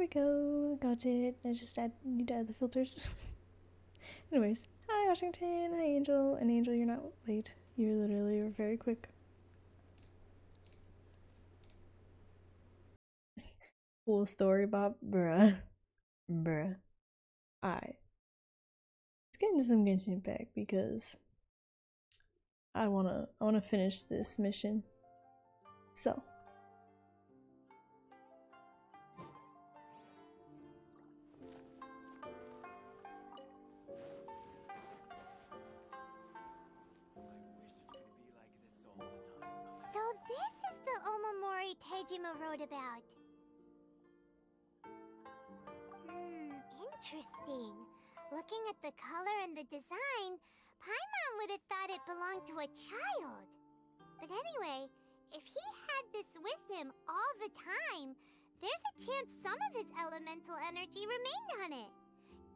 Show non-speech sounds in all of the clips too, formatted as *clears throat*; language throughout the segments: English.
We go. Got it. I just add, need to add the filters. *laughs* Anyways, hi Washington. Hi Angel. And Angel, you're not late. You're literally very quick. *laughs* Cool story, Bob. Bruh. Bruh. Alright. Let's get into some Genshin Impact because I wanna I wanna finish this mission. So Tejima wrote about. Hmm, interesting. Looking at the color and the design, Paimon would have thought it belonged to a child. But anyway, if he had this with him all the time, there's a chance some of his elemental energy remained on it.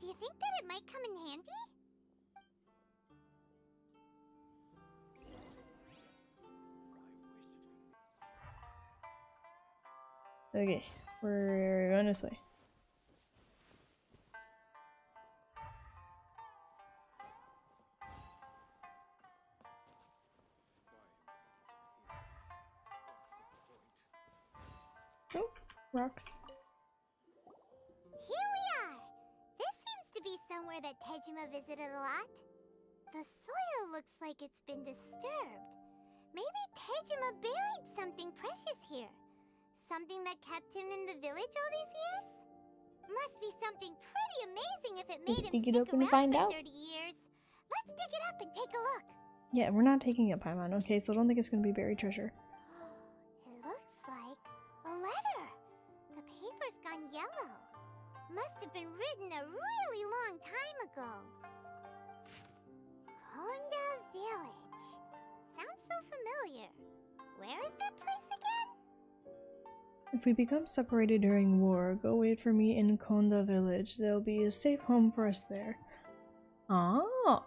Do you think that it might come in handy? Okay, we're going this way. Oh, rocks. Here we are! This seems to be somewhere that Tejima visited a lot. The soil looks like it's been disturbed. Maybe Tejima buried something precious here. Something that kept him in the village all these years? Must be something pretty amazing if it made Just him dig it stick up and around find for out. 30 years. Let's dig it up and take a look. Yeah, we're not taking it, Paimon, okay? So I don't think it's gonna be buried treasure. *gasps* It looks like a letter. The paper's gone yellow. Must have been written a really long time ago. Konda Village. Sounds so familiar. Where is that place again? If we become separated during war, go wait for me in Konda village. There'll be a safe home for us there. Ah.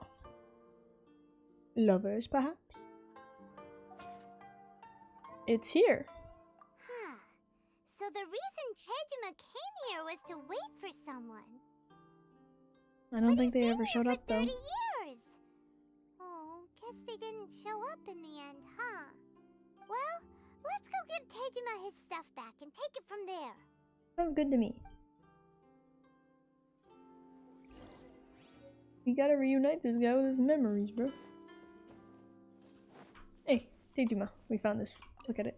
Lovers, perhaps? It's here. Huh. So the reason Tejima came here was to wait for someone. I don't But think they ever showed up though. 30 years. Oh, guess they didn't show up in the end, huh? Well, let's go give Tejima his stuff back and take it from there. Sounds good to me. We gotta reunite this guy with his memories, bro. Hey, Tejima, we found this. Look at it.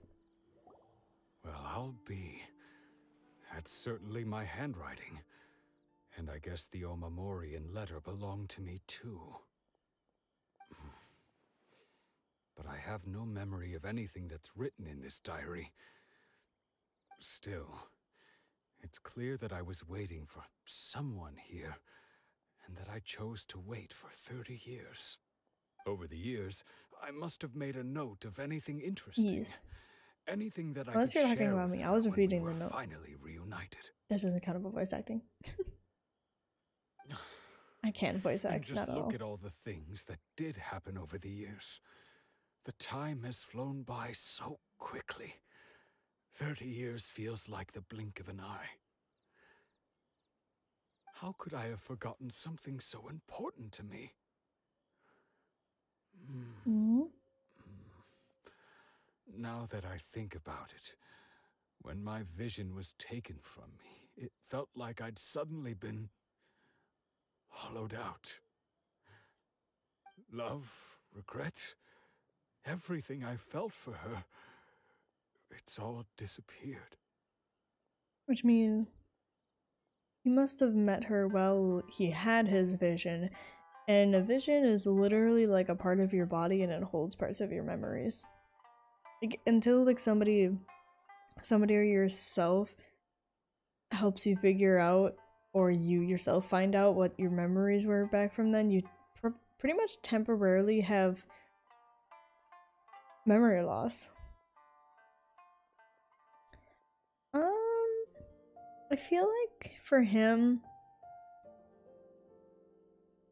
Well, I'll be. That's certainly my handwriting. And I guess the Omamorian letter belonged to me too. But I have no memory of anything that's written in this diary. Still, it's clear that I was waiting for someone here, and that I chose to wait for 30 years. Over the years, I must have made a note of anything interesting. Yes. Anything that I Unless could you're talking about me, I was when we reading the note. Finally reunited. That doesn't count about voice acting. *sighs* I can't voice And act, just not at look all. at all the things that did happen over the years. The time has flown by so quickly. Thirty years feels like the blink of an eye. How could I have forgotten something so important to me? Hmm. Mhm. Now that I think about it, when my vision was taken from me, it felt like I'd suddenly been hollowed out. Love, regret, everything I felt for her, it's all disappeared. Which means he must have met her while he had his vision. And a vision is literally like a part of your body and it holds parts of your memories. Like, until like somebody somebody or yourself helps you figure out or you yourself find out what your memories were back from then, you pr- pretty much temporarily have memory loss. Um, I feel like for him,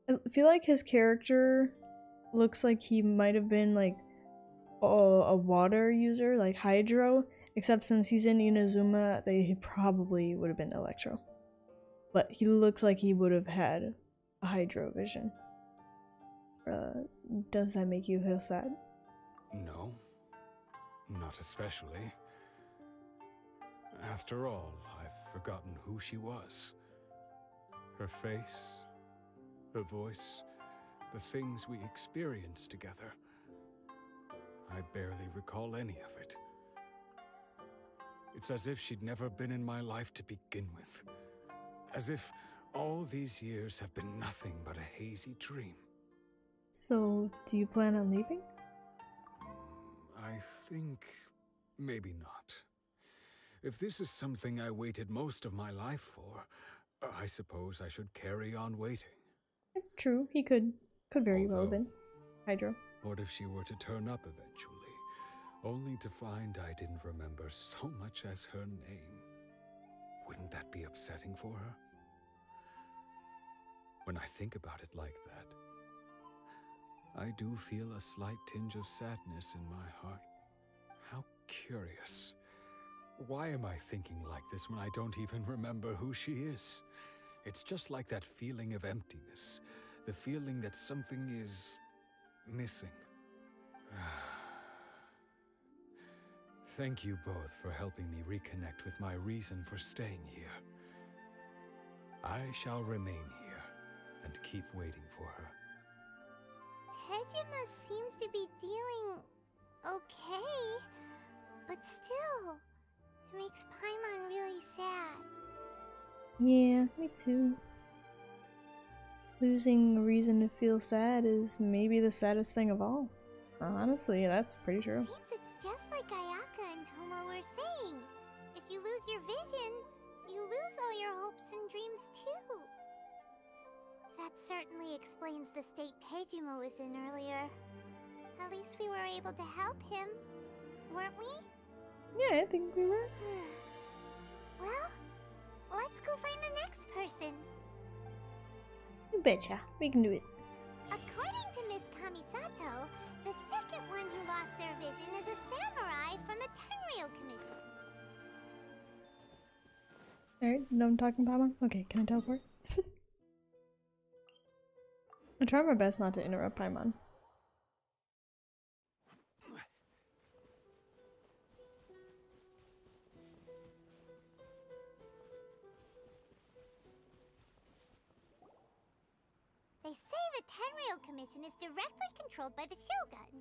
I feel like his character looks like he might have been like a, a water user, like Hydro, Except since he's in Inazuma, they probably would have been Electro. But he looks like he would have had a Hydro vision. Uh, does that make you feel sad? No, not especially. After all, I've forgotten who she was. Her face, her voice, the things we experienced together. I barely recall any of it. It's as if she'd never been in my life to begin with. As if all these years have been nothing but a hazy dream. So, do you plan on leaving? I think maybe not. If this is something I waited most of my life for, I suppose I should carry on waiting. True, he could could very well have been. Hydro. What if she were to turn up eventually, only to find I didn't remember so much as her name? Wouldn't that be upsetting for her? When I think about it like that, I do feel a slight tinge of sadness in my heart. How curious. Why am I thinking like this when I don't even *laughs* remember who she is? It's just like that feeling of emptiness, the feeling that something is missing. *sighs* Thank you both for helping me reconnect with my reason for staying here. I shall remain here and keep waiting for her. Tejima seems to be dealing okay, but still, it makes Paimon really sad. Yeah, me too. Losing a reason to feel sad is maybe the saddest thing of all. Honestly, that's pretty true. Seems it's That certainly explains the state Tejima was in earlier. At least we were able to help him, weren't we? Yeah, I think we were. *sighs* well, let's go find the next person. You betcha. We can do it. According to Miss Kamisato, the second one who lost their vision is a samurai from the Tenryou Commission. Alright, no I'm talking about Okay, can I teleport? *laughs* I try my best not to interrupt Paimon. They say the Tenryou Commission is directly controlled by the Shogun.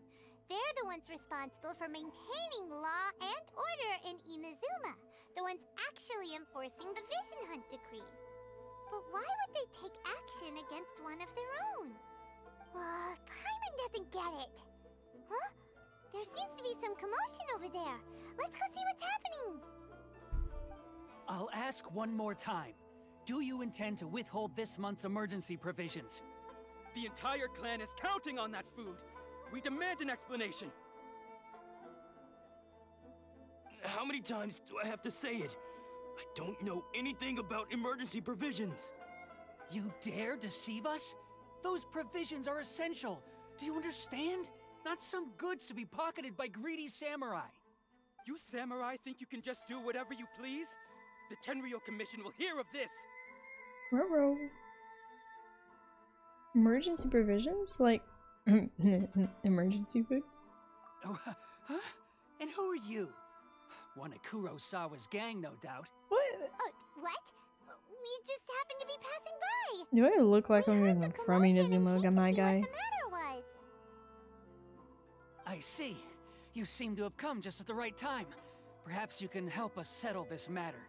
They're the ones responsible for maintaining law and order in Inazuma, the ones actually enforcing the Vision Hunt Decree. But why would they take action against one of their own? Uh, Paimon doesn't get it. Huh? There seems to be some commotion over there. Let's go see what's happening. I'll ask one more time. Do you intend to withhold this month's emergency provisions? The entire clan is counting on that food. We demand an explanation. How many times do I have to say it? I don't know anything about emergency provisions. You dare deceive us? Those provisions are essential. Do you understand? Not some goods to be pocketed by greedy samurai. You samurai think you can just do whatever you please? The Tenryou Commission will hear of this! Ruh-roh. Emergency provisions? Like, *laughs* emergency food? Oh, huh? And who are you? One of Kurosawa's gang, no doubt. What? Uh, what? We just happened to be passing by. Do I look like We I'm heard even the from commotion and Inazuma, came to my guy? What the matter was. I see. You seem to have come just at the right time. Perhaps you can help us settle this matter.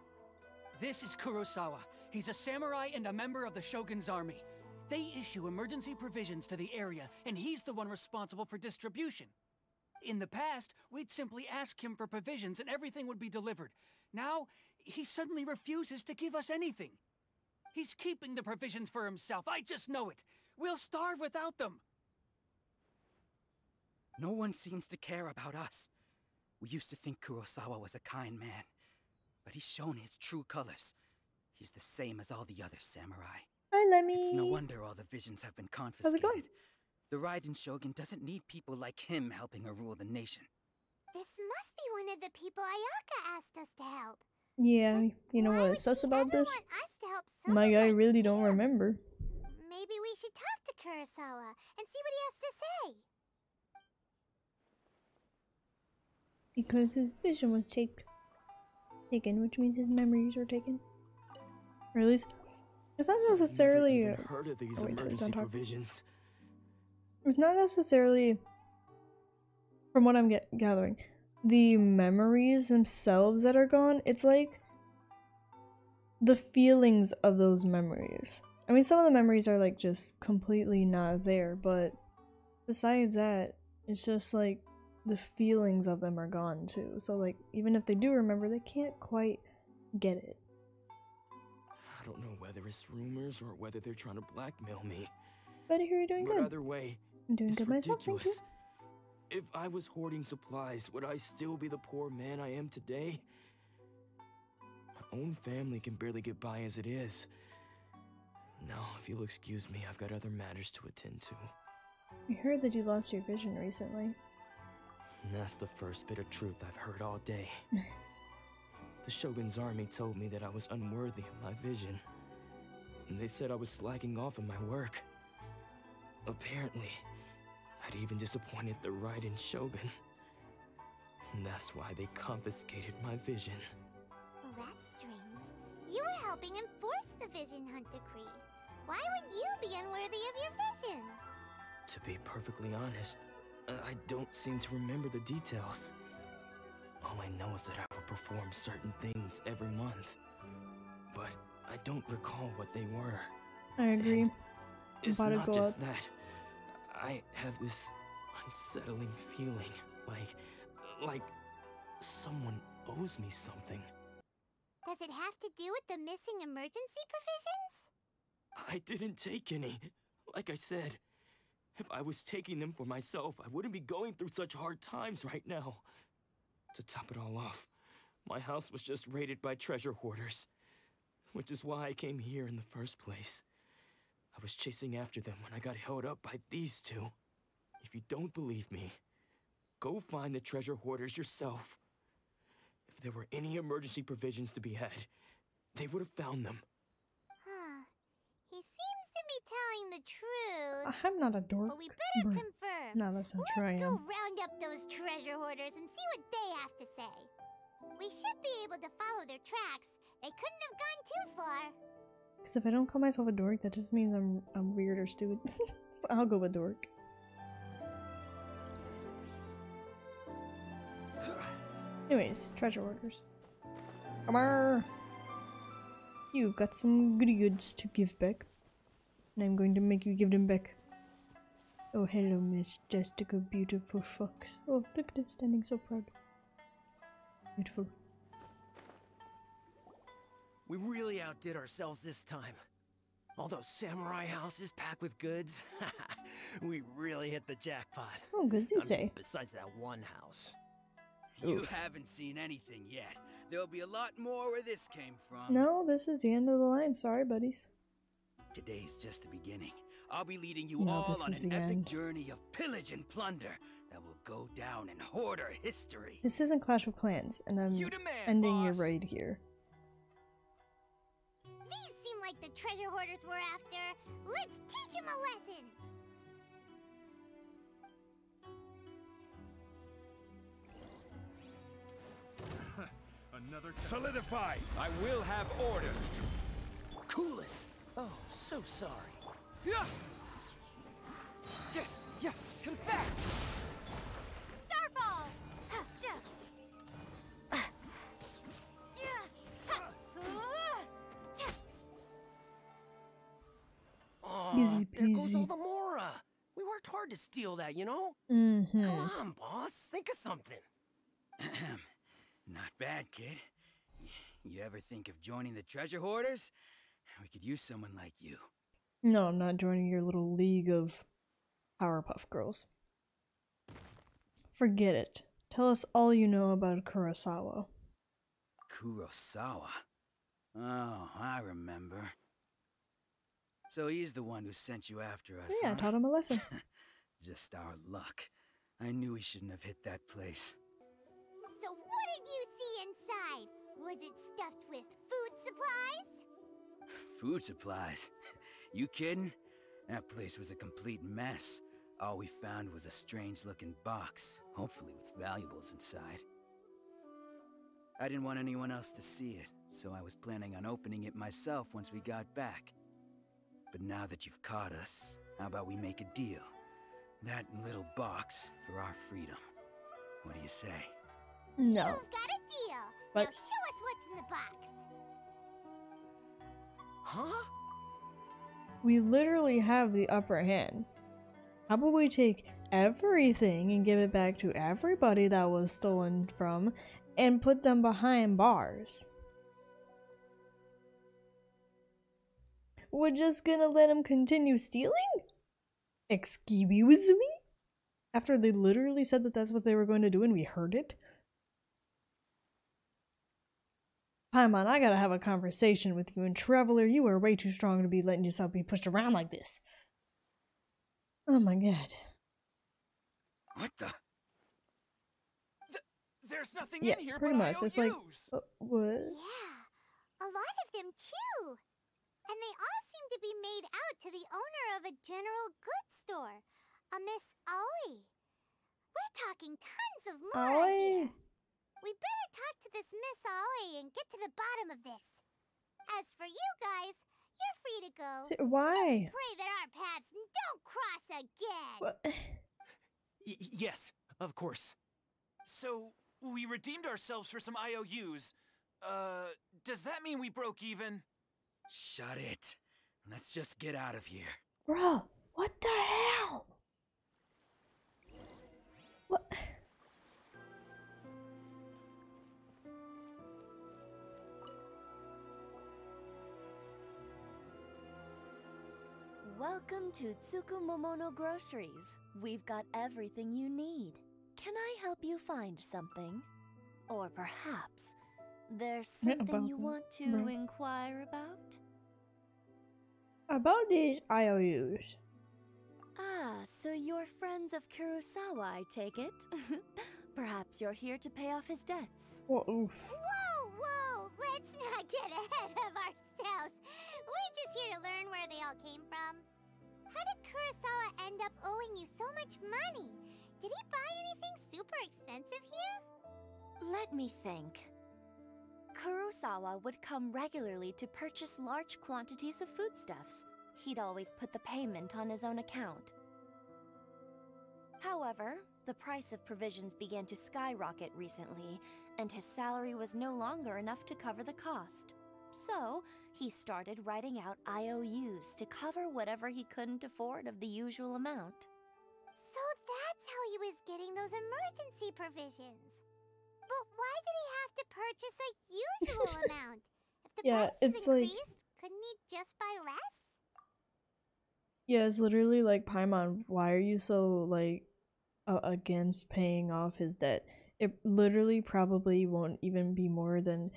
This is Kurosawa. He's a samurai and a member of the Shogun's army. They issue emergency provisions to the area, and he's the one responsible for distribution. In the past, we'd simply ask him for provisions and everything would be delivered. Now, he suddenly refuses to give us anything. He's keeping the provisions for himself. I just know it. We'll starve without them. No one seems to care about us. We used to think Kurosawa was a kind man, but he's shown his true colors. He's the same as all the other samurai. Hi, Lemmy. It's no wonder all the visions have been How's it confiscated. Going? The Raiden Shogun doesn't need people like him helping her rule the nation. This must be one of the people Ayaka asked us to help. Yeah, you know Why what would is sus about this? want us to help My guy really don't him? remember. Maybe we should talk to Kurosawa and see what he has to say. Because his vision was take- taken, which means his memories were taken. Or at least, it's not I've necessarily. Heard of these oh, wait, don't emergency talk. It's not necessarily, from what I'm get- gathering, the memories themselves that are gone. It's like the feelings of those memories. I mean, some of the memories are like just completely not there, but besides that, it's just like the feelings of them are gone too. So, like, even if they do remember, they can't quite get it. I don't know whether it's rumors or whether they're trying to blackmail me. But I hear you're doing but good. either way, I'm doing it's good myself, thank you. ridiculous. If I was hoarding supplies, would I still be the poor man I am today? My own family can barely get by as it is. Now, if you'll excuse me, I've got other matters to attend to. I heard that you lost your vision recently. And that's the first bit of truth I've heard all day. *laughs* the Shogun's army told me that I was unworthy of my vision. And they said I was slacking off in my work. Apparently, I'd even disappointed the Raiden Shogun. And *laughs* that's why they confiscated my vision. Well, that's strange. You were helping enforce the Vision Hunt decree. Why would you be unworthy of your vision? To be perfectly honest, I don't seem to remember the details. All I know is that I will perform certain things every month. But I don't recall what they were. I agree. And It's not just up. that. I have this unsettling feeling, like, like someone owes me something. Does it have to do with the missing emergency provisions? I didn't take any. Like I said, if I was taking them for myself, I wouldn't be going through such hard times right now. To top it all off, my house was just raided by treasure hoarders, which is why I came here in the first place. I was chasing after them when I got held up by these two. If you don't believe me, go find the treasure hoarders yourself. If there were any emergency provisions to be had, they would have found them. Huh. He seems to be telling the truth. Uh, I'm not a dork. But we better Bruh. confirm. No, that's not true. I Let's go round up those treasure hoarders and see what they have to say. We should be able to follow their tracks. They couldn't have gone too far. Because if I don't call myself a dork, that just means I'm I'm weird or stupid. So *laughs* I'll go with dork. Anyways, treasure hoarders. Come on. You've got some goody goods to give back. And I'm going to make you give them back. Oh, hello, Miss Jessica, beautiful fox. Oh, look at him standing so proud. Beautiful. We really outdid ourselves this time. All those samurai houses packed with goods. *laughs* we really hit the jackpot. Oh, good you I mean, say. besides that one house. You haven't seen anything yet. There'll be a lot more where this came from. No, this is the end of the line. Sorry, buddies. Today's just the beginning. I'll be leading you No, all on an epic end. journey of pillage and plunder that will go down in hoarder history. This isn't Clash of Clans, and I'm You demand, ending your boss. raid here. Treasure hoarders we're after. Let's teach them a lesson. *laughs* Another Solidify! I will have order. Cool it. Oh, so sorry. Yeah. Yeah, yeah, confess. Aw, Easy there goes all the Mora. We worked hard to steal that, you know? Mm-hmm. Come on, boss. Think of something. Not bad, kid. You ever think of joining the treasure hoarders? We could use someone like you. No, I'm not joining your little league of Powerpuff Girls. Forget it. Tell us all you know about Kurosawa. Kurosawa. Oh, I remember. So he's the one who sent you after us. yeah, I taught him a lesson. *laughs* Just our luck. I knew we shouldn't have hit that place. So what did you see inside? Was it stuffed with food supplies? *sighs* Food supplies? *laughs* You kidding? That place was a complete mess. All we found was a strange looking box, hopefully with valuables inside. I didn't want anyone else to see it, so I was planning on opening it myself once we got back. But now that you've caught us, how about we make a deal? That little box for our freedom. What do you say? No. You've got a deal. But- Now show us what's in the box. Huh? We literally have the upper hand. How about we take everything and give it back to everybody that was stolen from and put them behind bars? We're just gonna let him continue stealing? Excuse me? After they literally said that that's what they were going to do and we heard it? Paimon, I gotta have a conversation with you, and Traveler, you are way too strong to be letting yourself be pushed around like this. Oh my god. What the? Th there's nothing Yeah, in here pretty but much. It's like, uh, what? Yeah, a lot of them too. And they all seem to be made out to the owner of a general goods store, a Miss Aoi. We're talking tons of Mora out here. We better talk to this Miss Aoi and get to the bottom of this. As for you guys, you're free to go. S- Why? Just pray that our paths don't cross again. What? *laughs* Y- yes, of course. So, we redeemed ourselves for some IOUs. Uh, does that mean we broke even? Shut it. Let's just get out of here. Bro, what the hell? What? Welcome to Tsukumomono Groceries. We've got everything you need. Can I help you find something? Or perhaps there's something you want to right. inquire about? About these IOUs. Ah, so you're friends of Kurosawa, I take it? *laughs* perhaps you're here to pay off his debts. Well, oof. Whoa, whoa! Let's not get ahead of ourselves. We're just here to learn where they all came from. How did Kurosawa end up owing you so much money? Did he buy anything super expensive here? Let me think. Kurosawa would come regularly to purchase large quantities of foodstuffs. He'd always put the payment on his own account. However, the price of provisions began to skyrocket recently, and his salary was no longer enough to cover the cost. So, he started writing out IOUs to cover whatever he couldn't afford of the usual amount. So that's how he was getting those emergency provisions. But why did he have to purchase a usual *laughs* amount? If the Yeah, price it's like- increased, couldn't he just buy less? Yeah, it's literally like Paimon, why are you so like uh, against paying off his debt? It literally probably won't even be more than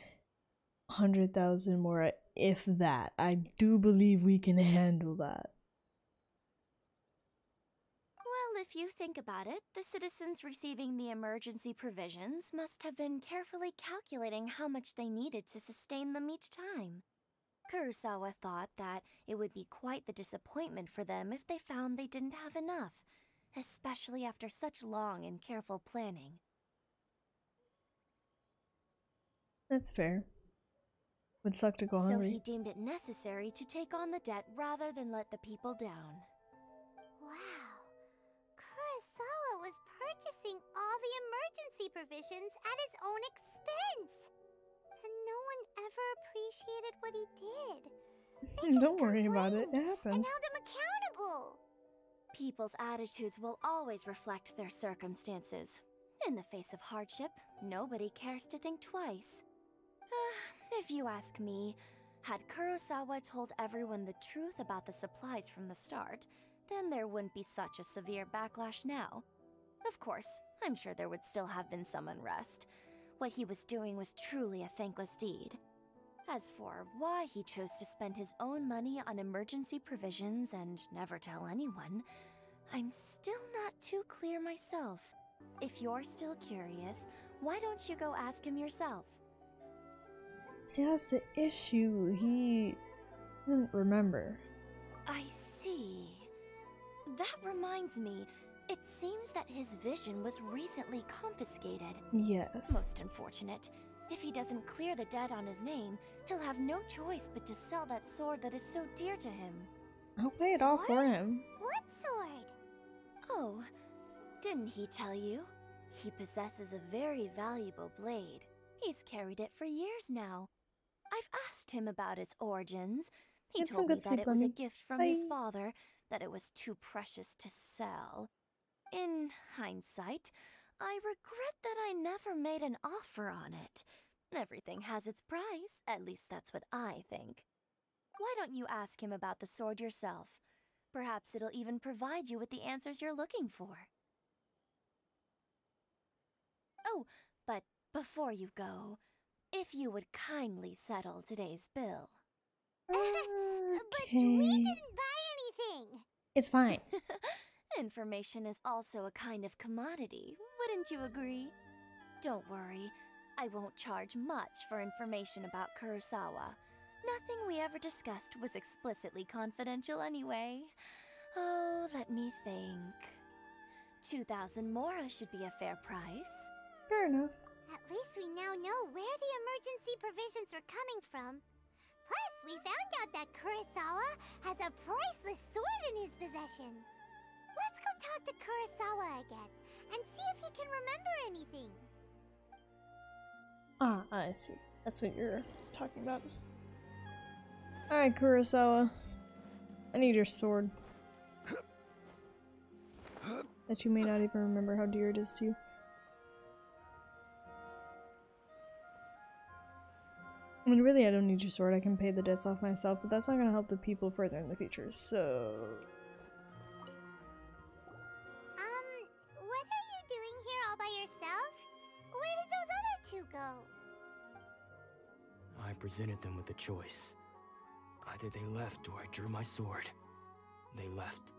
hundred thousand more, if that. I do believe we can *laughs* handle that. Well, if you think about it, the citizens receiving the emergency provisions must have been carefully calculating how much they needed to sustain them each time. Kurosawa thought that it would be quite the disappointment for them if they found they didn't have enough, especially after such long and careful planning. That's fair. Would suck to go so hungry. he deemed it necessary to take on the debt rather than let the people down. Purchasing all the emergency provisions at his own expense. And no one ever appreciated what he did. *laughs* Don't worry about it. It happens. And held him accountable. People's attitudes will always reflect their circumstances. In the face of hardship, nobody cares to think twice. Ah, *sighs* if you ask me, had Kurosawa told everyone the truth about the supplies from the start, then there wouldn't be such a severe backlash now. Of course, I'm sure there would still have been some unrest. What he was doing was truly a thankless deed. As for why he chose to spend his own money on emergency provisions and never tell anyone, I'm still not too clear myself. If you're still curious, Why don't you go ask him yourself? See, that's the issue. He doesn't remember. I see. That reminds me, it seems that his vision was recently confiscated. Yes. Most unfortunate. If he doesn't clear the debt on his name, he'll have no choice but to sell that sword that is so dear to him. I'll pay it all for him. What sword? Oh, didn't he tell you? He possesses a very valuable blade. He's carried it for years now. I've asked him about its origins. He Get told me that it was a gift from his father, that it was too precious to sell. In hindsight, I regret that I never made an offer on it. Everything has its price, at least that's what I think. Why don't you ask him about the sword yourself? Perhaps it'll even provide you with the answers you're looking for. Oh, but before you go, if you would kindly settle today's bill. *laughs* Okay. But we didn't buy anything. It's fine. *laughs* Information is also a kind of commodity, wouldn't you agree? Don't worry, I won't charge much for information about Kurosawa. Nothing we ever discussed was explicitly confidential anyway. Oh, let me think. 2,000 mora should be a fair price. Fair enough. At least we now know where the emergency provisions were coming from. Plus, we found out that Kurosawa has a priceless sword in his possession. Talk to Kurosawa again and see if he can remember anything. Ah, I see. That's what you're talking about. Alright, Kurosawa. I need your sword. That you may not even remember how dear it is to you. I mean, really, I don't need your sword. I can pay the debts off myself, but that's not gonna help the people further in the future, so. Presented them with a choice. Either they left or I drew my sword. They left.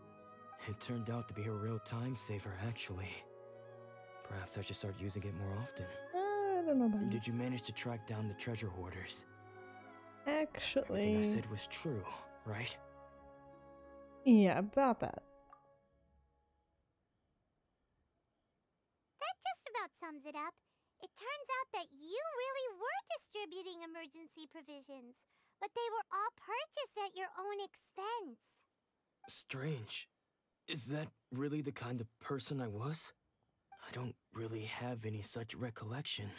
It turned out to be a real time saver, actually. Perhaps I should start using it more often. Uh, I don't know about you. Did you manage to track down the treasure hoarders? Actually... Everything I said was true, right? Yeah, about that. That just about sums it up. It turns out that you really were distributing emergency provisions, but they were all purchased at your own expense. Strange. Is that really the kind of person I was? I don't really have any such recollection.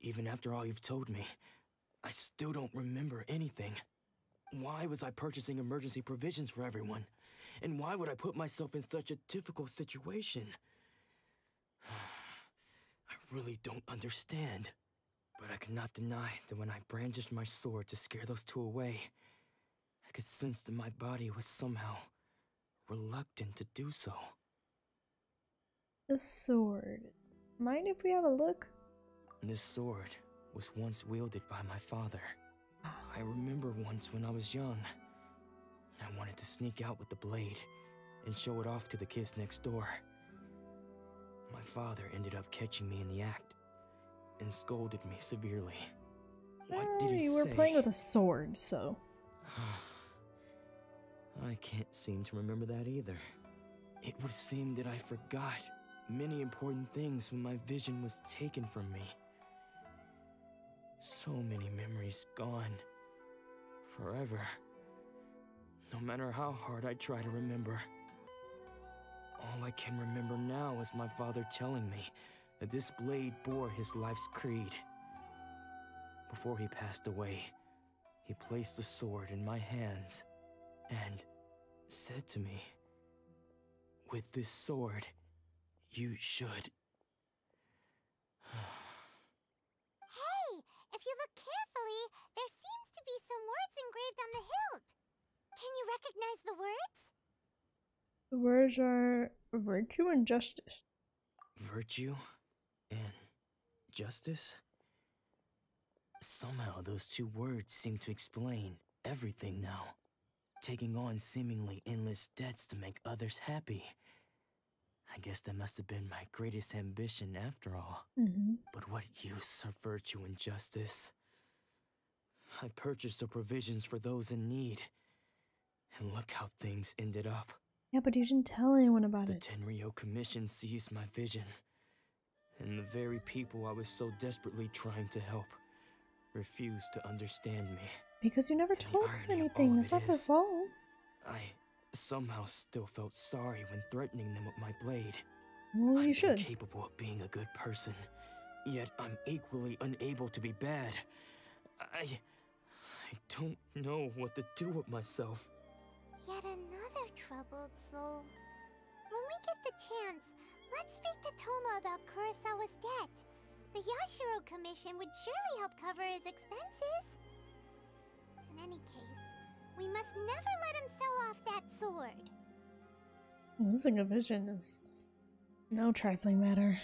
Even after all you've told me, I still don't remember anything. Why was I purchasing emergency provisions for everyone? And why would I put myself in such a difficult situation? I really don't understand. But I cannot deny that when I brandished my sword to scare those two away, I could sense that my body was somehow reluctant to do so. The sword. Mind if we have a look? This sword was once wielded by my father. I remember once when I was young, I wanted to sneak out with the blade and show it off to the kids next door. My father ended up catching me in the act and scolded me severely. What did he you say? were playing with a sword, so. *sighs* I can't seem to remember that either. It would seem that I forgot many important things when my vision was taken from me. So many memories gone. Forever. No matter how hard I try to remember. All I can remember now is my father telling me that this blade bore his life's creed. Before he passed away, he placed the sword in my hands and said to me, With this sword, you should. *sighs* Hey, if you look carefully, there seems to be some words engraved on the hilt. Can you recognize the words? The words are virtue and justice. Virtue and justice? Somehow those two words seem to explain everything now. Taking on seemingly endless debts to make others happy. I guess that must have been my greatest ambition after all. Mm-hmm. But what use are virtue and justice? I purchased the provisions for those in need. And look how things ended up. Yeah, but you didn't tell anyone about The it. The Tenryou Commission seized my vision. And the very people I was so desperately trying to help refused to understand me. Because you never And told them anything. That's not their fault. I somehow still felt sorry when threatening them with my blade. Well, you I'm should. incapable of being a good person, yet I'm equally unable to be bad. I. I don't know what to do with myself. Yet another troubled soul. When we get the chance, let's speak to Thoma about Kurosawa's debt. The Yashiro Commission would surely help cover his expenses. In any case, we must never let him sell off that sword. Losing a vision is no trifling matter.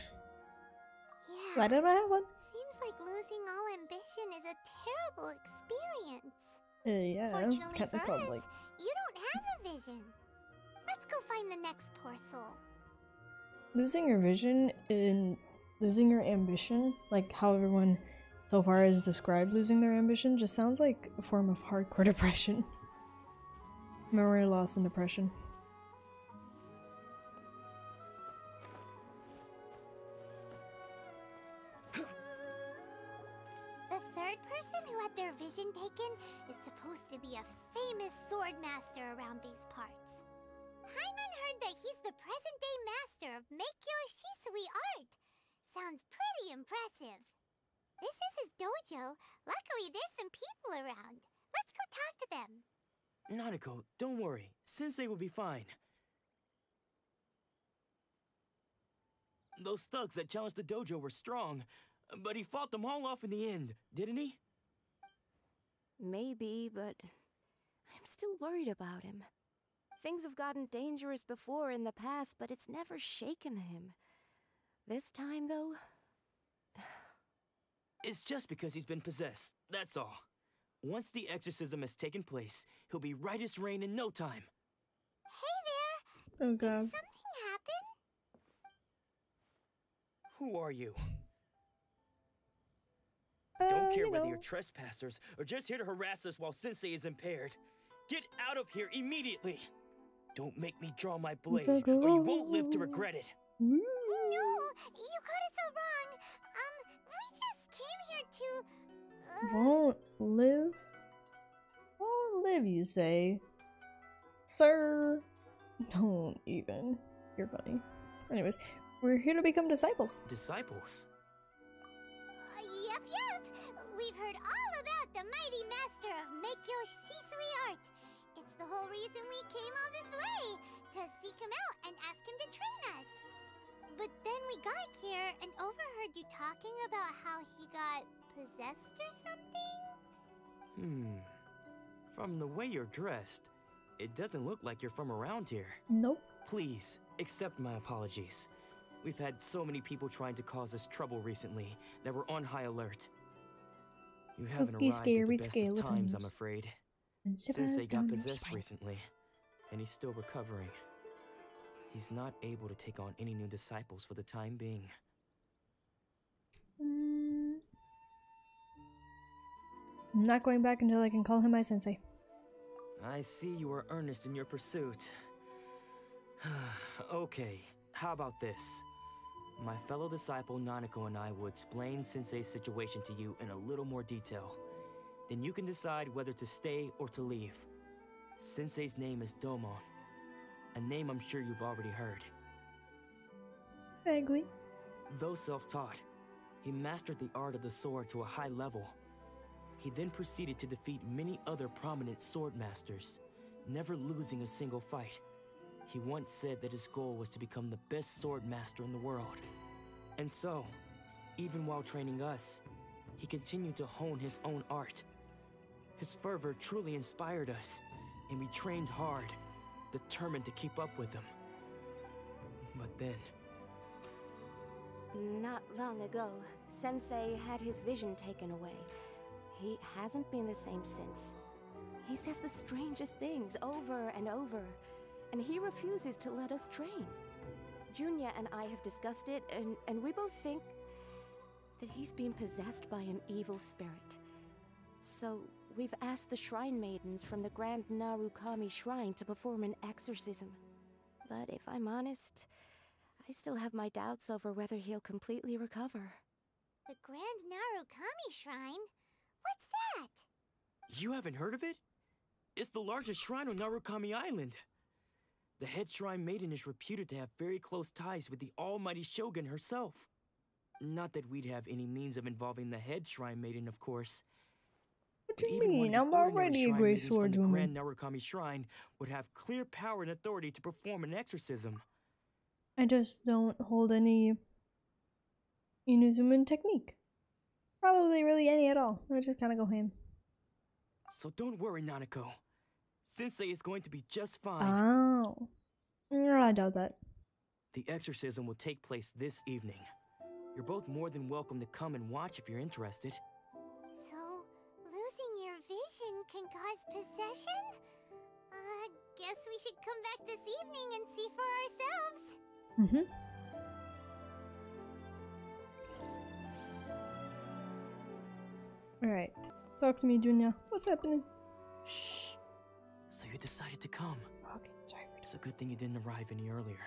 Yeah. Don't I have one? Seems like losing all ambition is a terrible experience. Uh, yeah, Fortunately it's kind of like you don't have a vision. Let's go find the next poor soul. losing your vision and losing your ambition. Like how everyone so far has described losing their ambition, just sounds like a form of hardcore *laughs* depression, memory loss, and depression. Luckily, there's some people around. Let's go talk to them. Nanako, don't worry. Sensei will be fine. Those thugs that challenged the dojo were strong, but he fought them all off in the end, didn't he? Maybe, but I'm still worried about him. Things have gotten dangerous before in the past, but it's never shaken him. This time, though, It's just because he's been possessed, that's all. Once the exorcism has taken place, he'll be right as rain in no time. Hey there! Oh god. Did god. something happen? Who are you? Uh, Don't care you whether know. you're trespassers or just here to harass us while Sensei is impaired. Get out of here immediately! Don't make me draw my blade, or you won't live to regret it. No, you got came here to. Uh, Won't live? Won't live, you say? Sir! *laughs* Don't even. You're funny. Anyways, we're here to become disciples. Disciples? uh, yep, yep. We've heard all about the mighty master of Meikyo Shisui art. It's the whole reason we came all this way to seek him out and ask him to train us. But then we got here and overheard you talking about how he got possessed or something. Hmm. From the way you're dressed, it doesn't look like you're from around here. Nope. Please, accept my apologies. We've had so many people trying to cause us trouble recently that we're on high alert. You haven't Spooky, arrived at scary the best of times, I'm afraid. And Sensei surprise got possessed recently, and he's still recovering. He's not able to take on any new disciples for the time being. I'm not going back until I can call him my sensei. I see you are earnest in your pursuit. *sighs* okay, how about this? My fellow disciple Nanako and I will explain Sensei's situation to you in a little more detail. Then you can decide whether to stay or to leave. Sensei's name is Domon, a name I'm sure you've already heard. Vaguely. Though self taught, he mastered the art of the sword to a high level. He then proceeded to defeat many other prominent sword masters, never losing a single fight. He once said that his goal was to become the best sword master in the world. And so, even while training us, he continued to hone his own art. His fervor truly inspired us, and we trained hard, determined to keep up with him. But then, not long ago, Sensei had his vision taken away. He hasn't been the same since. He says the strangest things over and over, and he refuses to let us train. Junya and I have discussed it, and, and we both think that he's being possessed by an evil spirit. So, we've asked the Shrine Maidens from the Grand Narukami Shrine to perform an exorcism. But if I'm honest, I still have my doubts over whether he'll completely recover. The Grand Narukami Shrine? What's that? You haven't heard of it? It's the largest shrine on Narukami Island. The head shrine maiden is reputed to have very close ties with the almighty shogun herself. Not that we'd have any means of involving the head shrine maiden, of course. What But do you even one mean? of the I'm ordinary already a shrine Grey maidens from the. Grand Narukami Shrine would have clear power and authority to perform an exorcism. I just don't hold any Inazuman technique. Probably really any at all. I just kind of go ham. So don't worry, Nanako. Sensei is going to be just fine. Oh. No, I doubt that. The exorcism will take place this evening. You're both more than welcome to come and watch if you're interested. So, losing your vision can cause possession? Uh, guess we should come back this evening and see for ourselves. Mm-hmm. Alright. Talk to me, Junya. What's happening? Shh. So you decided to come. Okay, sorry. It's a good thing you didn't arrive any earlier.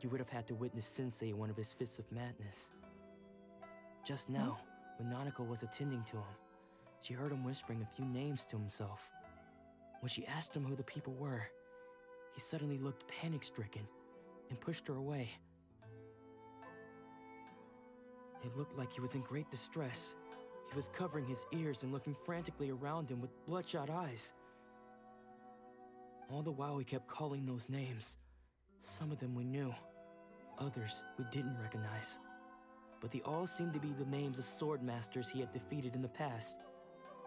You would have had to witness Sensei in one of his fits of madness. Just now, when Nanako was attending to him, she heard him whispering a few names to himself. When she asked him who the people were, he suddenly looked panic stricken and pushed her away. It looked like he was in great distress. He was covering his ears and looking frantically around him with bloodshot eyes. All the while, he kept calling those names. Some of them we knew, others we didn't recognize. But they all seemed to be the names of sword masters he had defeated in the past.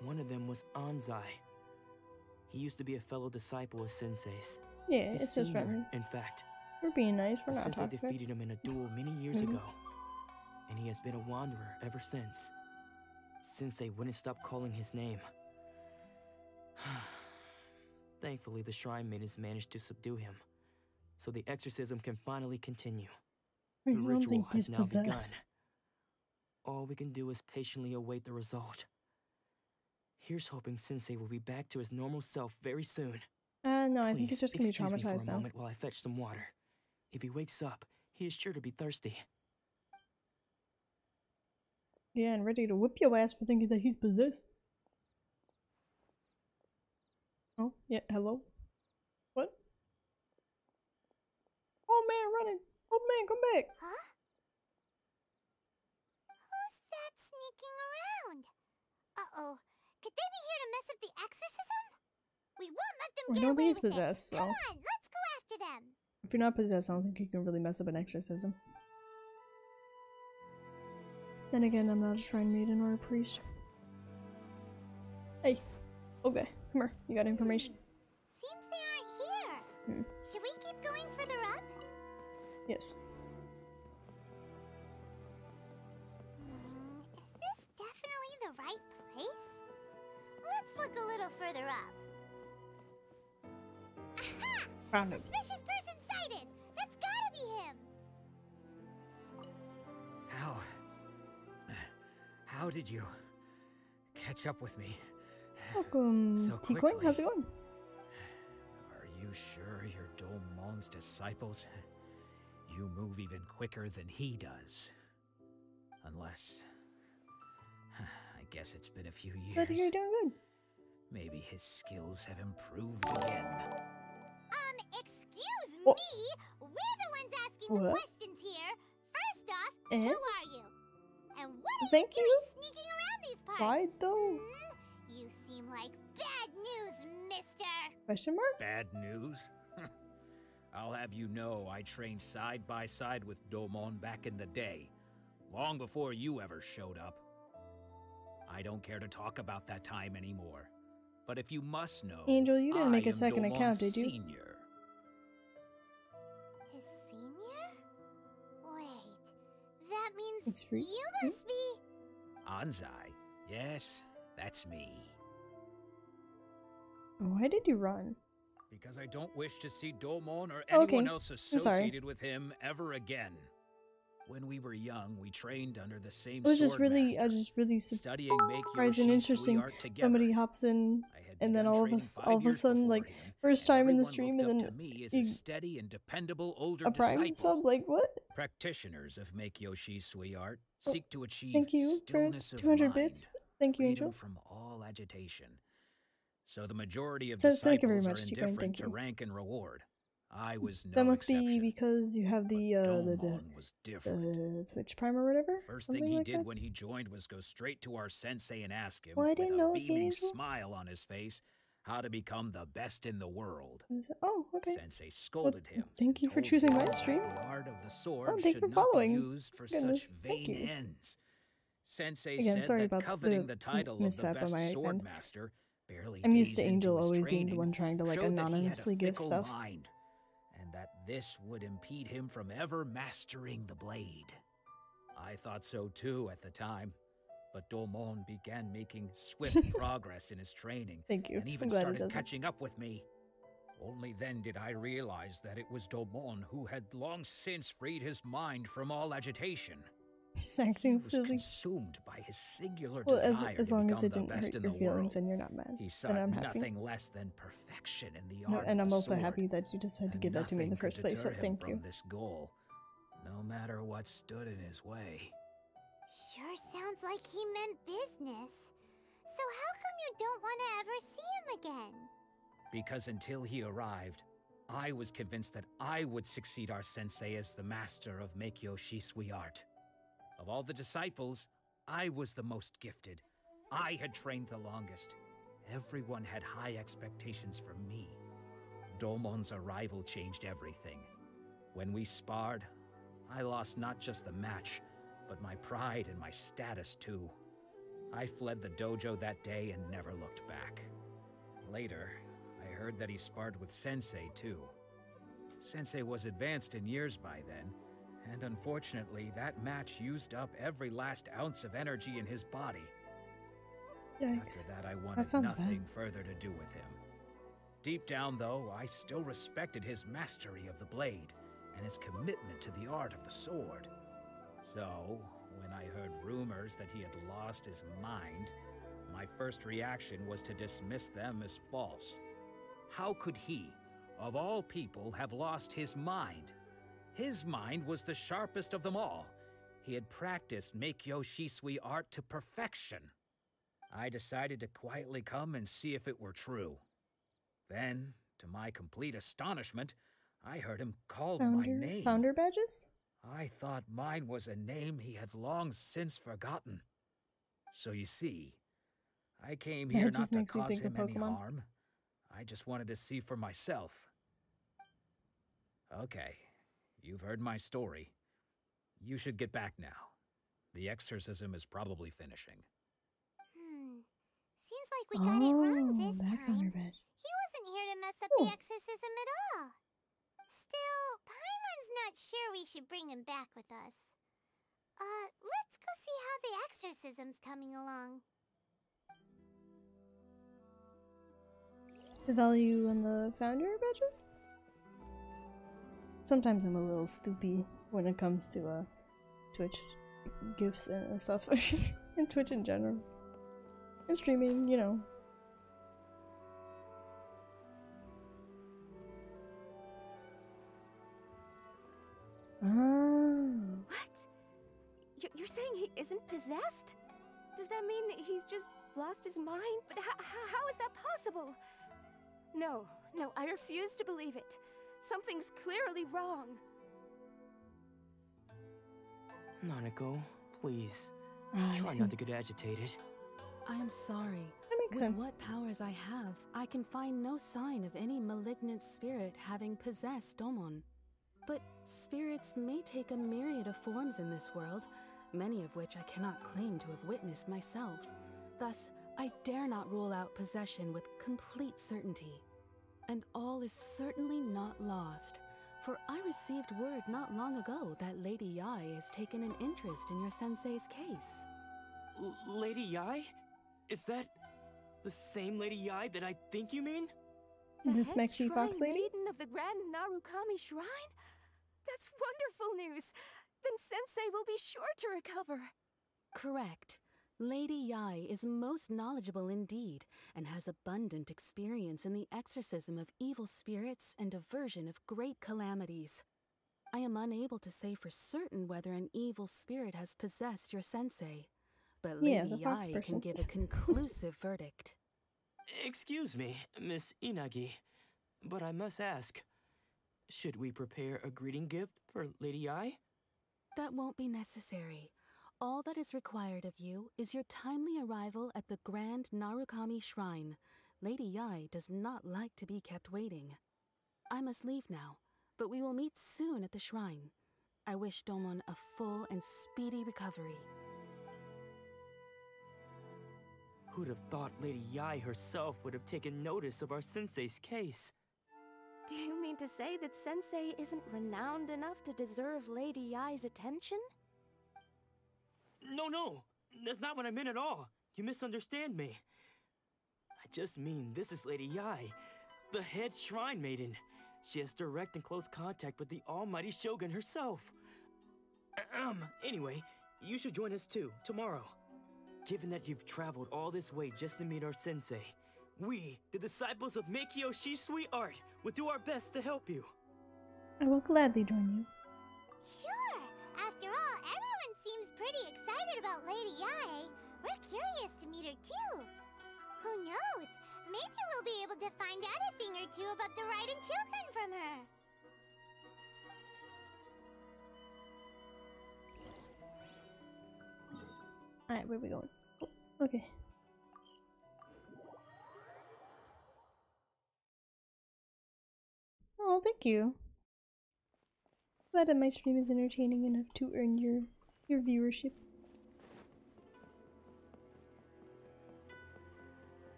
One of them was Anzai. He used to be a fellow disciple of Sensei's. Yeah, His it's just friendly. In fact, We're being nice. We're not Sensei toxic. defeated him in a duel many years Mhm. ago, and he has been a wanderer ever since. Sensei wouldn't stop calling his name. *sighs* Thankfully, the Shrine Maidens managed to subdue him, so the exorcism can finally continue. The ritual has now possessed. begun. All we can do is patiently await the result. Here's hoping Sensei will be back to his normal self very soon. Uh, no, I think he's just gonna be excuse me for a traumatized now. moment while I fetch some water. If he wakes up, he is sure to be thirsty. Yeah, and ready to whip your ass for thinking that he's possessed. Oh, yeah, hello? What? Oh man, running! Oh man, come back! Huh? Who's that sneaking around? Uh-oh. Could they be here to mess up the exorcism? We won't let them I get away with it. possessed, so. Come on, let's go after them. If you're not possessed, I don't think you can really mess up an exorcism. Then again, I'm not a shrine maiden or a priest. Hey, okay, come here. You got information? Seems they aren't here. Hmm. Should we keep going further up? Yes. Hmm, is this definitely the right place? Let's look a little further up. Aha! Found it. How did you catch up with me? Welcome, So T-Coin. How's it going? Are you sure you're Domon's disciples? You move even quicker than he does. Unless. I guess it's been a few years. hear you're doing good. Maybe his skills have improved again. Um, excuse Oh. me! We're the ones asking the questions here! First off, Eh? who are you? And what are Thank you you. doing sneaking around these parts? Why though? Hmm? You seem like bad news, mister! Question mark? Bad news? I'll have you know I trained side by side with Domon back in the day, long before you ever showed up. I don't care to talk about that time anymore. But if you must know, Angel, you didn't I make a second Domon's account, did you? Senior. It's free? you Hmm? must be. Anzai. Yes, that's me. Why did you run? because I don't wish to see Domon or anyone Okay, else associated with him ever again. When we were young, we trained under the same It was just really, I was just really studying surprised and interesting. Somebody hops in, and then all of us, all of a sudden, like him, first time in the stream, and then me as a steady and dependable older a prime sub. Like what? Practitioners of Meikyo Shisui art Oh, seek to achieve Thank you for stillness of 200 mind, bits. Thank you, Angel. from all agitation. So the majority of So- thank you very disciples much, are indifferent thank to rank and reward. I was no that must be because you have the uh the, the was different. the Twitch Prime or whatever. First something thing he like did that? when he joined was go straight to our sensei and ask him, Well, with a know, beaming smile on his face, how to become the best in the world. I was like, Oh, okay. Sensei scolded him. thank you for choosing my stream. The of the sword Oh, thank you should for not following. be used for Goodness, such thank vain you. ends. Sensei Again, said sorry that about the coveting the, m- title of the best my sword master barely I'm used to Angel always being the one trying to like showed that he had a anonymously give stuff. mind, this would impede him from ever mastering the blade. I thought so too at the time, but Domon began making swift *laughs* progress in his training Thank you. and even I'm glad it started catching up with me. Only then did I realize that it was Domon who had long since freed his mind from all agitation. She's He acting was silly. consumed by his singular Well, as desire as to long as become it the didn't best hurt in your the feelings world. and you're not mad, He then sought I'm happy. nothing less than perfection in the No, art and I'm also sword, happy that you decided to give that to me in the first place. So thank you. this goal, no matter what stood in his way. Sure sounds like he meant business. So how come you don't want to ever see him again? Because until he arrived, I was convinced that I would succeed our sensei as the master of Meikyo Shisui art. Of all the disciples, I was the most gifted. I had trained the longest. Everyone had high expectations from me. Domon's arrival changed everything. When we sparred, I lost not just the match, but my pride and my status too. I fled the dojo that day and never looked back. Later, I heard that he sparred with Sensei too. Sensei was advanced in years by then, and unfortunately, that match used up every last ounce of energy in his body. Yikes. After that, I wanted sounds nothing bad. further to do with him. Deep down, though, I still respected his mastery of the blade and his commitment to the art of the sword. So, when I heard rumors that he had lost his mind, my first reaction was to dismiss them as false. How could he, of all people, have lost his mind? His mind was the sharpest of them all. He had practiced Meikyo Shisui art to perfection. I decided to quietly come and see if it were true. Then, to my complete astonishment, I heard him call my name. founder badges? I thought mine was a name he had long since forgotten. So you see, I came here not to cause him any harm. I just wanted to see for myself. Okay, you've heard my story. You should get back now. The exorcism is probably finishing. Hmm. Seems like we got it wrong this Oh, that time. founder badge. He wasn't here to mess up Oh. the exorcism at all. Still, Paimon's not sure we should bring him back with us. Uh, let's go see how the exorcism's coming along. The value in the founder badges? Sometimes I'm a little stoopy when it comes to uh Twitch gifts and stuff. *laughs* and Twitch in general. And streaming, you know. Ah. What? You- You're saying he isn't possessed? Does that mean that he's just lost his mind? But how is that possible? No, no, I refuse to believe it. Something's clearly wrong. Nanako, please. Ah, Try see. not to get agitated. I am sorry. That makes With sense. what powers I have, I can find no sign of any malignant spirit having possessed Domon. But spirits may take a myriad of forms in this world, many of which I cannot claim to have witnessed myself. Thus, I dare not rule out possession with complete certainty. And all is certainly not lost, for I received word not long ago that Lady Yae has taken an interest in your sensei's case. L- Lady Yae? Is that the same Lady Yae that I think you mean? The This head Mexi Fox lady? maiden of the Grand Narukami Shrine? That's wonderful news! Then Sensei will be sure to recover. Correct. Lady Yae is most knowledgeable indeed, and has abundant experience in the exorcism of evil spirits and aversion of great calamities. I am unable to say for certain whether an evil spirit has possessed your sensei, but Lady Yeah, the Yae person. can give a conclusive verdict. *laughs* Excuse me, Miss Inagi, but I must ask should we prepare a greeting gift for Lady Yae? That won't be necessary. All that is required of you is your timely arrival at the Grand Narukami Shrine. Lady Yae does not like to be kept waiting. I must leave now, but we will meet soon at the shrine. I wish Domon a full and speedy recovery. Who'd have thought Lady Yae herself would have taken notice of our sensei's case? Do you mean to say that Sensei isn't renowned enough to deserve Lady Yae's attention? No, no, that's not what I meant at all. You misunderstand me. I just mean this is Lady Yae, the head shrine maiden. She has direct and close contact with the almighty Shogun herself. Um, anyway, you should join us too, tomorrow. Given that you've traveled all this way just to meet our sensei, we, the disciples of Meikyo Shisui Art, will do our best to help you. I will gladly join you. About Lady Yae. We're curious to meet her too. Who knows? Maybe we'll be able to find out a thing or two about the Raiden children from her. Alright, where are we going? Oh, okay. Oh, thank you. Glad that my stream is entertaining enough to earn your your viewership.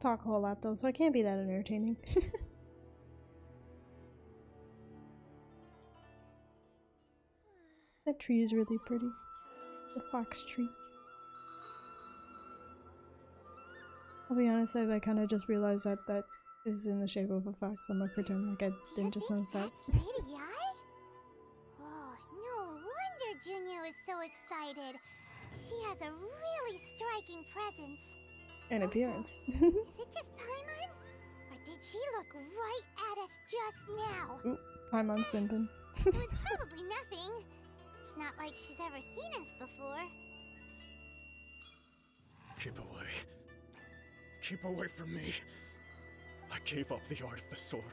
Don't talk a whole lot though, so I can't be that entertaining. *laughs* that tree is really pretty. The fox tree. I'll be honest, I, I kind of just realized that that is in the shape of a fox. I'm gonna pretend like I didn't just notice that. Lady? *laughs* Oh, no wonder Junya is so excited. She has a really striking presence. An appearance. *laughs* Is it just Paimon? Or did she look right at us just now? Ooh, I'm on Simpin. it was *laughs* probably nothing. It's not like she's ever seen us before. Keep away. Keep away from me. I gave up the art of the sword.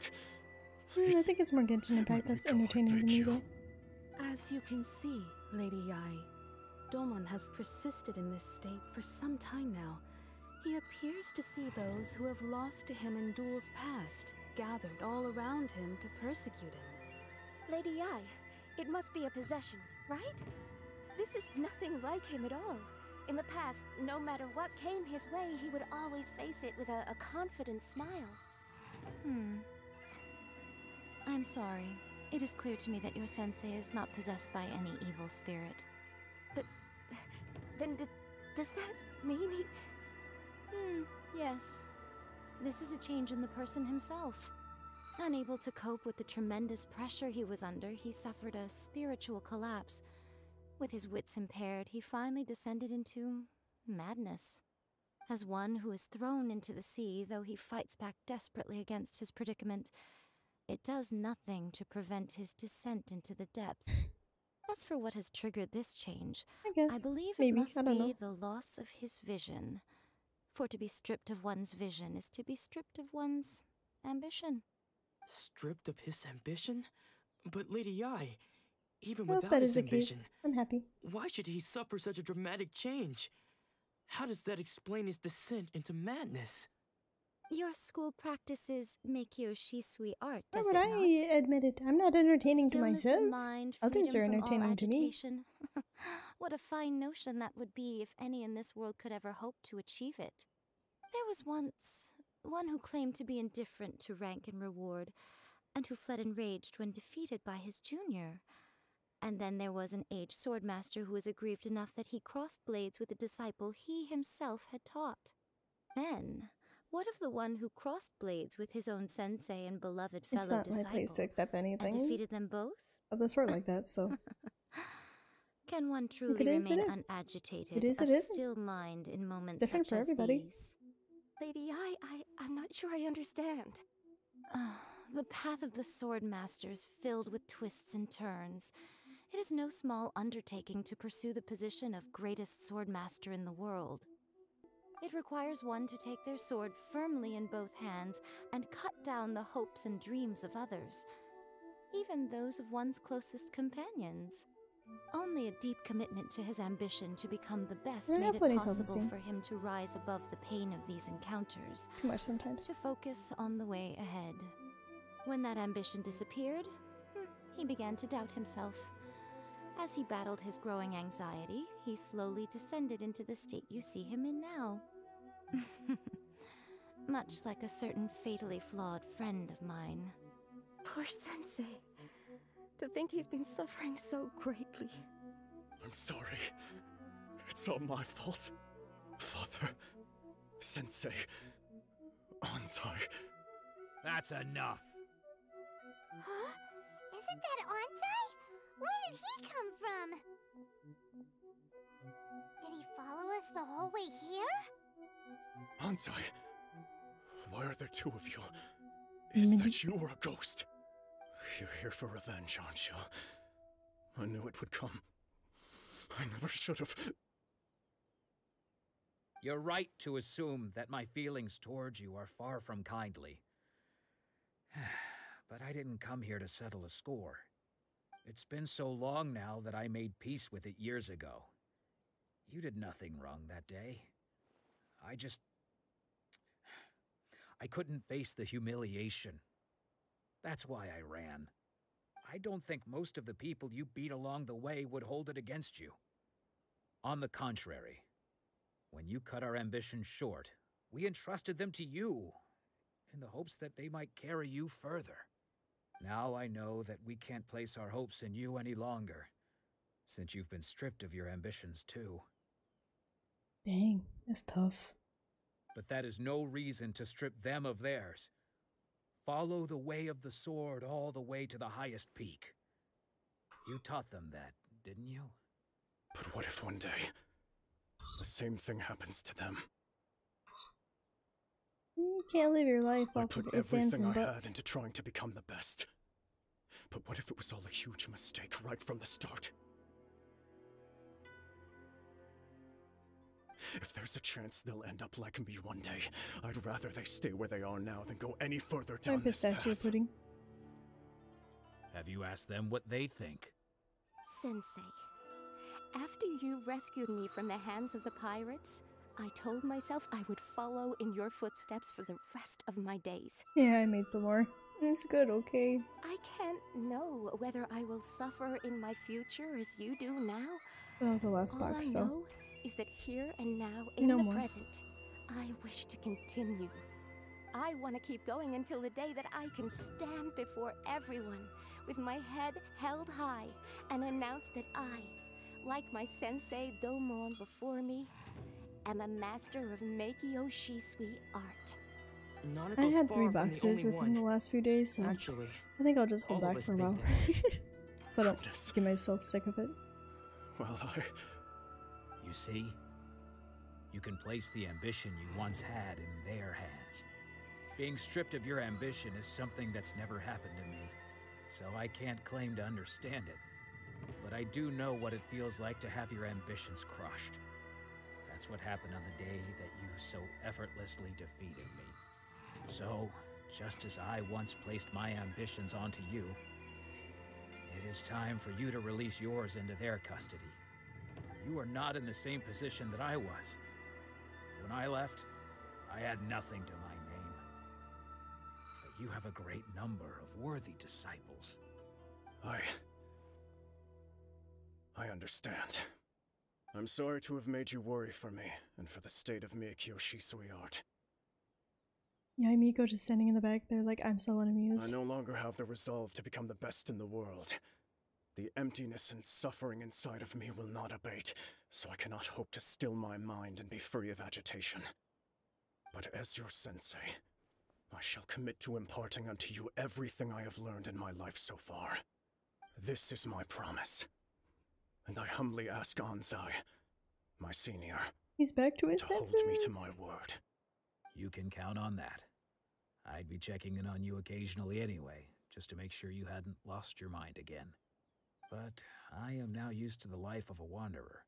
Mm, I think it's more Genshin Impact that's entertaining than me though. As you can see, Lady Yae, Domon has persisted in this state for some time now. He appears to see those who have lost to him in duels past, gathered all around him to persecute him. Lady Yae, it must be a possession, right? This is nothing like him at all. In the past, no matter what came his way, he would always face it with a, a confident smile. Hmm. I'm sorry. It is clear to me that your sensei is not possessed by any evil spirit. But then d- does that mean he... Hmm, yes. This is a change in the person himself. Unable to cope with the tremendous pressure he was under, he suffered a spiritual collapse. With his wits impaired, he finally descended into madness. As one who is thrown into the sea, though he fights back desperately against his predicament, it does nothing to prevent his descent into the depths. As for what has triggered this change, I guess. believe maybe. it must I don't be know. the loss of his vision. For to be stripped of one's vision is to be stripped of one's ambition. Stripped of his ambition? But Lady Yae, even Well, without his is case, ambition, I'm happy. why should he suffer such a dramatic change? How does that explain his descent into madness? Your school practices make Meikyo Shisui art, Why does would it I not? admit it? I'm not entertaining Stillness to myself. mind, Others are freedom from all entertaining to me. *laughs* what a fine notion that would be if any in this world could ever hope to achieve it. There was once one who claimed to be indifferent to rank and reward, and who fled enraged when defeated by his junior. And then there was an aged swordmaster who was aggrieved enough that he crossed blades with a disciple he himself had taught. Then, what of the one who crossed blades with his own sensei and beloved fellow disciple? It's not my place to accept and anything defeated them both? Uh, of the sort like that, so. *laughs* Can one truly remain unagitated, It is, of it isn't. still mind in moments Different such for as everybody. these? Lady, I, I, I'm not sure I understand. *sighs* The path of the sword master is filled with twists and turns. It is no small undertaking to pursue the position of greatest sword master in the world. It requires one to take their sword firmly in both hands and cut down the hopes and dreams of others, even those of one's closest companions. Only a deep commitment to his ambition to become the best made it possible for him to rise above the pain of these encounters Too much sometimes. to focus on the way ahead. When that ambition disappeared, hmm, he began to doubt himself. As he battled his growing anxiety, he slowly descended into the state you see him in now. *laughs* Much like a certain fatally flawed friend of mine. Poor Sensei. To think he's been suffering so greatly. I'm sorry. It's all my fault. Father, Sensei, Anzai. That's enough. Huh? Isn't that Anzai? Where did he come from? Did he follow us the whole way here? Anzai, why are there two of you? Is that you or a ghost? You're here for revenge, aren't you? I knew it would come. I never should have. You're right to assume that my feelings towards you are far from kindly. *sighs* but I didn't come here to settle a score. It's been so long now that I made peace with it years ago. You did nothing wrong that day. I just. I couldn't face the humiliation. That's why I ran. I don't think most of the people you beat along the way would hold it against you. On the contrary, when you cut our ambitions short, we entrusted them to you in the hopes that they might carry you further. Now I know that we can't place our hopes in you any longer, since you've been stripped of your ambitions too. Dang, that's tough. But that is no reason to strip them of theirs. Follow the way of the sword all the way to the highest peak. You taught them that, didn't you? But what if one day the same thing happens to them? You can't live your life I off put of ifs, ands, everything and I had into trying to become the best. But what if it was all a huge mistake right from the start? If there's a chance they'll end up like me one day, I'd rather they stay where they are now than go any further down this path. pudding. Have you asked them what they think? Sensei, after you rescued me from the hands of the pirates, I told myself I would follow in your footsteps for the rest of my days. Yeah, I made some more. It's good, okay? I can't know whether I will suffer in my future as you do now. That was the last All I box, so. know is that here and now, in know the more. present, I wish to continue. I want to keep going until the day that I can stand before everyone with my head held high and announce that I, like my sensei Domon before me, am a master of Meikyo Shisui art. I had three boxes within the last few days, so Actually, I think I'll just hold back for a while. *laughs* so I don't get myself sick of it. Well, *laughs* I. You see? You can place the ambition you once had in their hands. Being stripped of your ambition is something that's never happened to me, so I can't claim to understand it. But I do know what it feels like to have your ambitions crushed. That's what happened on the day that you so effortlessly defeated me. So, just as I once placed my ambitions onto you, it is time for you to release yours into their custody. You are not in the same position that I was. When I left, I had nothing to my name. But you have a great number of worthy disciples. I. I understand. I'm sorry to have made you worry for me and for the state of Meikyo Shisui art. Yeah, Miko just standing in the back there like I'm so unamused. I no longer have the resolve to become the best in the world. The emptiness and suffering inside of me will not abate, so I cannot hope to still my mind and be free of agitation. But as your sensei, I shall commit to imparting unto you everything I have learned in my life so far. This is my promise. And I humbly ask Anzai, my senior, He's back to his to senses. hold me to my word. You can count on that. I'd be checking in on you occasionally anyway, just to make sure you hadn't lost your mind again. But I am now used to the life of a wanderer.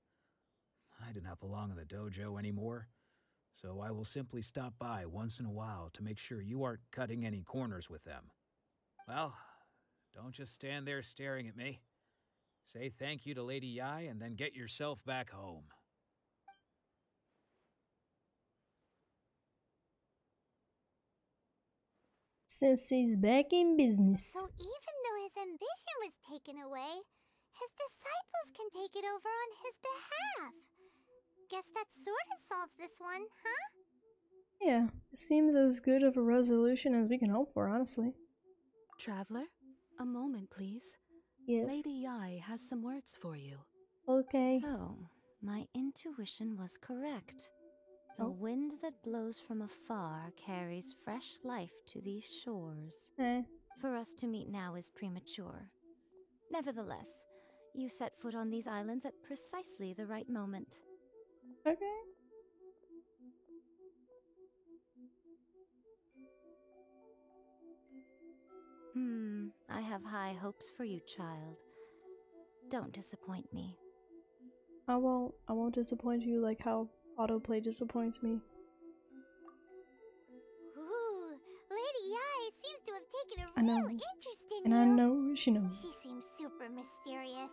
I do not belong in the dojo anymore, so I will simply stop by once in a while to make sure you aren't cutting any corners with them. Well, don't just stand there staring at me. Say thank you to Lady Yae and then get yourself back home. Sensei's back in business. So even though his ambition was taken away, his disciples can take it over on his behalf. Guess that sort of solves this one, huh? Yeah, it seems as good of a resolution as we can hope for, honestly. Traveler, a moment, please. Yes. Lady Yae has some words for you. Okay. So, my intuition was correct. The Oh. wind that blows from afar carries fresh life to these shores. Eh. For us to meet now is premature. Nevertheless, you set foot on these islands at precisely the right moment. Okay. Hmm, I have high hopes for you, child. Don't disappoint me. I won't I won't disappoint you like how autoplay disappoints me. Ooh, Lady Yae seems to have taken a I know. real interest in And you. I know she knows. She seems super mysterious.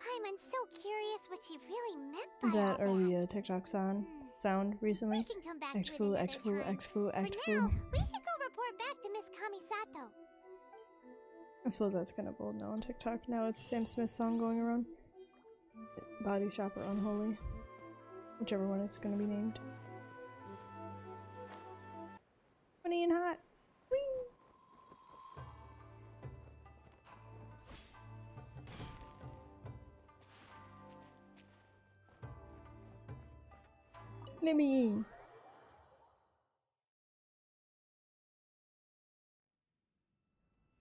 Paimon's so curious what she really meant by That all early uh, TikTok sound sound recently. We can come back Act to it foo, another act foo, time. act foo, act For now, foo. we *laughs* should go report back to Miss Kamisato. I suppose that's kind of old now on TikTok. Now it's Sam Smith's song going around. Body Shop or Unholy. Whichever one it's gonna be named. Funny and hot. Whee! Let me.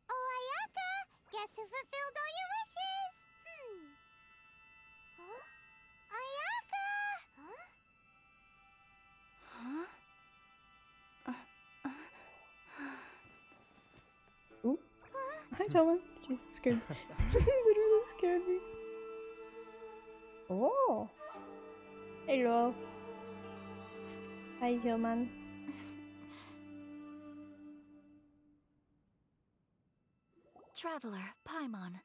Oh, Ayaka! Guess who fulfilled all your wishes? Hmm. Huh? Ayaka! Huh? Ooh. Hi, Thoma. Jesus, scared. *laughs* *laughs* Literally scared me. Oh. Hello. Hi, human. Traveler, Paimon,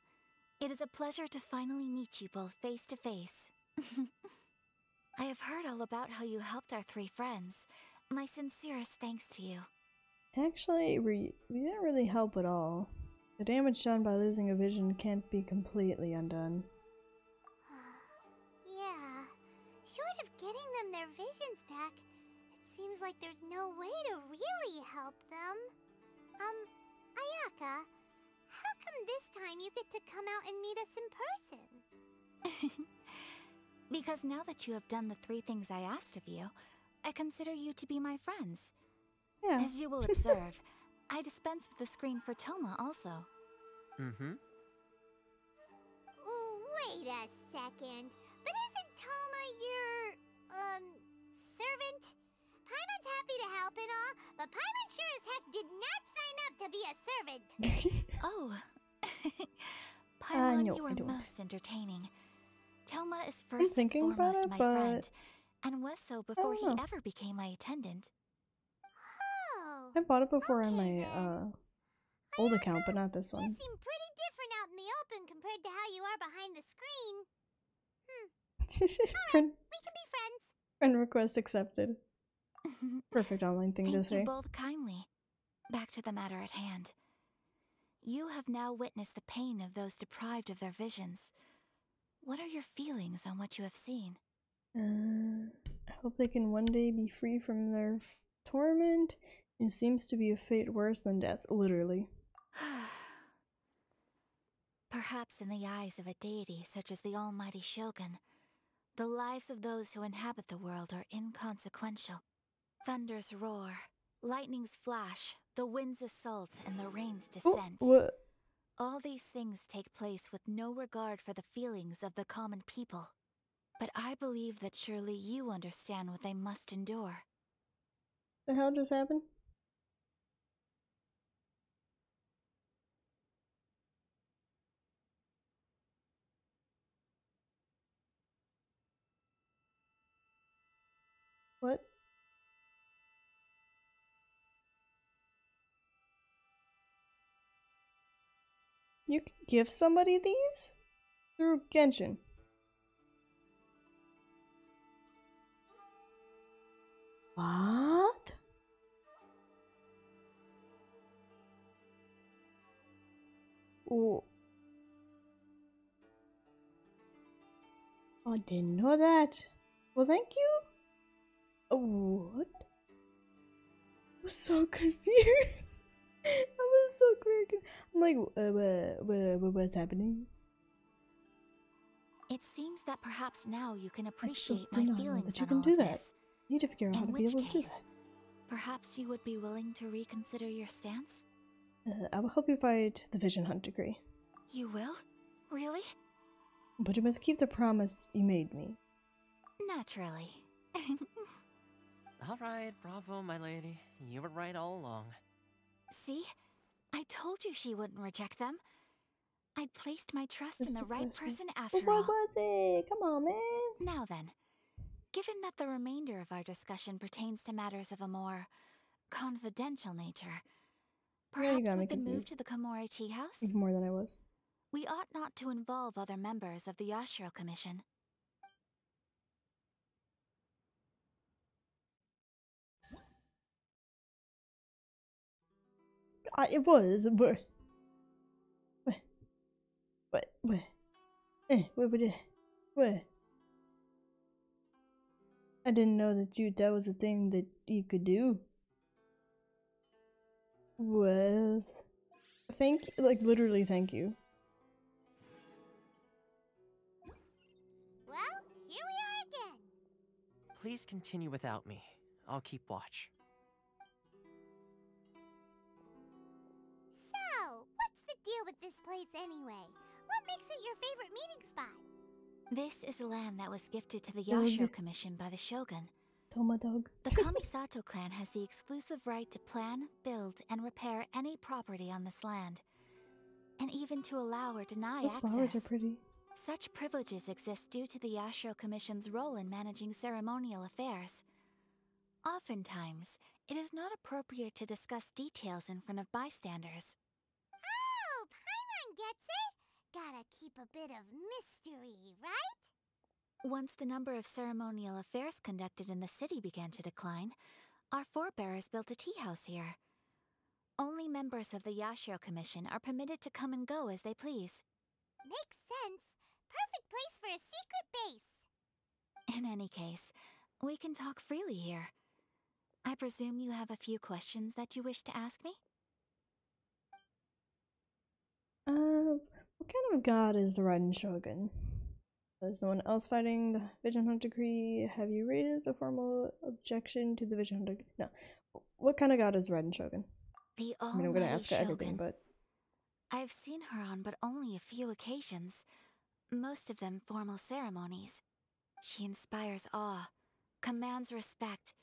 it is a pleasure to finally meet you both face to face. *laughs* I have heard all about how you helped our three friends. My sincerest thanks to you. Actually, we, we didn't really help at all. The damage done by losing a vision can't be completely undone. *sighs* Yeah. Short of getting them their visions back, it seems like there's no way to really help them. Um, Ayaka, how come this time you get to come out and meet us in person? *laughs* Because now that you have done the three things I asked of you, I consider you to be my friends. Yeah. As you will *laughs* observe, I dispense with the screen for Thoma also. Mm-hmm. Wait a second. But isn't Thoma your, um, servant? Paimon's happy to help and all, but Paimon sure as heck did not sign up to be a servant. *laughs* Oh. *laughs* Uh, no, you are most entertaining. Thoma is first and foremost it, my but friend, and was so before he ever became my attendant. Oh, I bought it before on my uh old account, but not this one. you one. seem pretty different out in the open compared to how you are behind the screen. *laughs* friend, We can be friends. friend request accepted. Perfect online thing to say. Thank you both kindly. Back to the matter at hand. You have now witnessed the pain of those deprived of their visions. What are your feelings on what you have seen? Uh, I hope they can one day be free from their f- torment. It seems to be a fate worse than death, literally. *sighs* Perhaps in the eyes of a deity such as the almighty Shogun, the lives of those who inhabit the world are inconsequential. Thunders roar, lightnings flash, the winds assault, and the rains descend. what? All these things take place with no regard for the feelings of the common people. But I believe that surely you understand what they must endure. The hell just happened? You can give somebody these? Through Genshin. What? Oh. I didn't know that. Well, thank you. Oh, what? I'm so *laughs* confused. I was so confused. I'm like, uh, what, what, what, what's happening? It seems that perhaps now you can appreciate did my feelings that you can do of that. this. I need to figure out how to be which able to do case, that. perhaps you would be willing to reconsider your stance? Uh, I will help you fight the Vision Hunt decree. You will? Really? But you must keep the promise you made me. Naturally. *laughs* All right, bravo, my lady. You were right all along. See? I told you she wouldn't reject them. I'd placed my trust in the right person after what all. was it? Come on, man. Now then, given that the remainder of our discussion pertains to matters of a more confidential nature, perhaps got we could move to the Komori Tea House? Even more than I was. We ought not to involve other members of the Yashiro Commission. I, it was, but. What? What? What? Eh, what? What? eh, What? I didn't know that you that was a thing that you could do. Well, thank like literally thank you. Well, here we are again. Please continue without me. I'll keep watch. Deal with this place anyway? What makes it your favorite meeting spot? This is land that was gifted to the Yashiro Commission by the Shogun. Thoma dog. The *laughs* Kamisato clan has the exclusive right to plan, build, and repair any property on this land. And even to allow or deny Those access. flowers are pretty. Such privileges exist due to the Yashiro Commission's role in managing ceremonial affairs. Oftentimes, it is not appropriate to discuss details in front of bystanders. Paimon gets it. Gotta keep a bit of mystery, right? Once the number of ceremonial affairs conducted in the city began to decline, our forebears built a tea house here. Only members of the Yashiro Commission are permitted to come and go as they please. Makes sense. Perfect place for a secret base. In any case, we can talk freely here. I presume you have a few questions that you wish to ask me? Uh, what kind of god is the Raiden Shogun? Is no one else fighting the Vision Hunt decree? Have you raised a formal objection to the Vision Hunt decree? No. What kind of god is Raiden Shogun? The I mean, I'm gonna ask her everything, Shogun. but I've seen her on but only a few occasions, most of them formal ceremonies. She inspires awe, commands respect,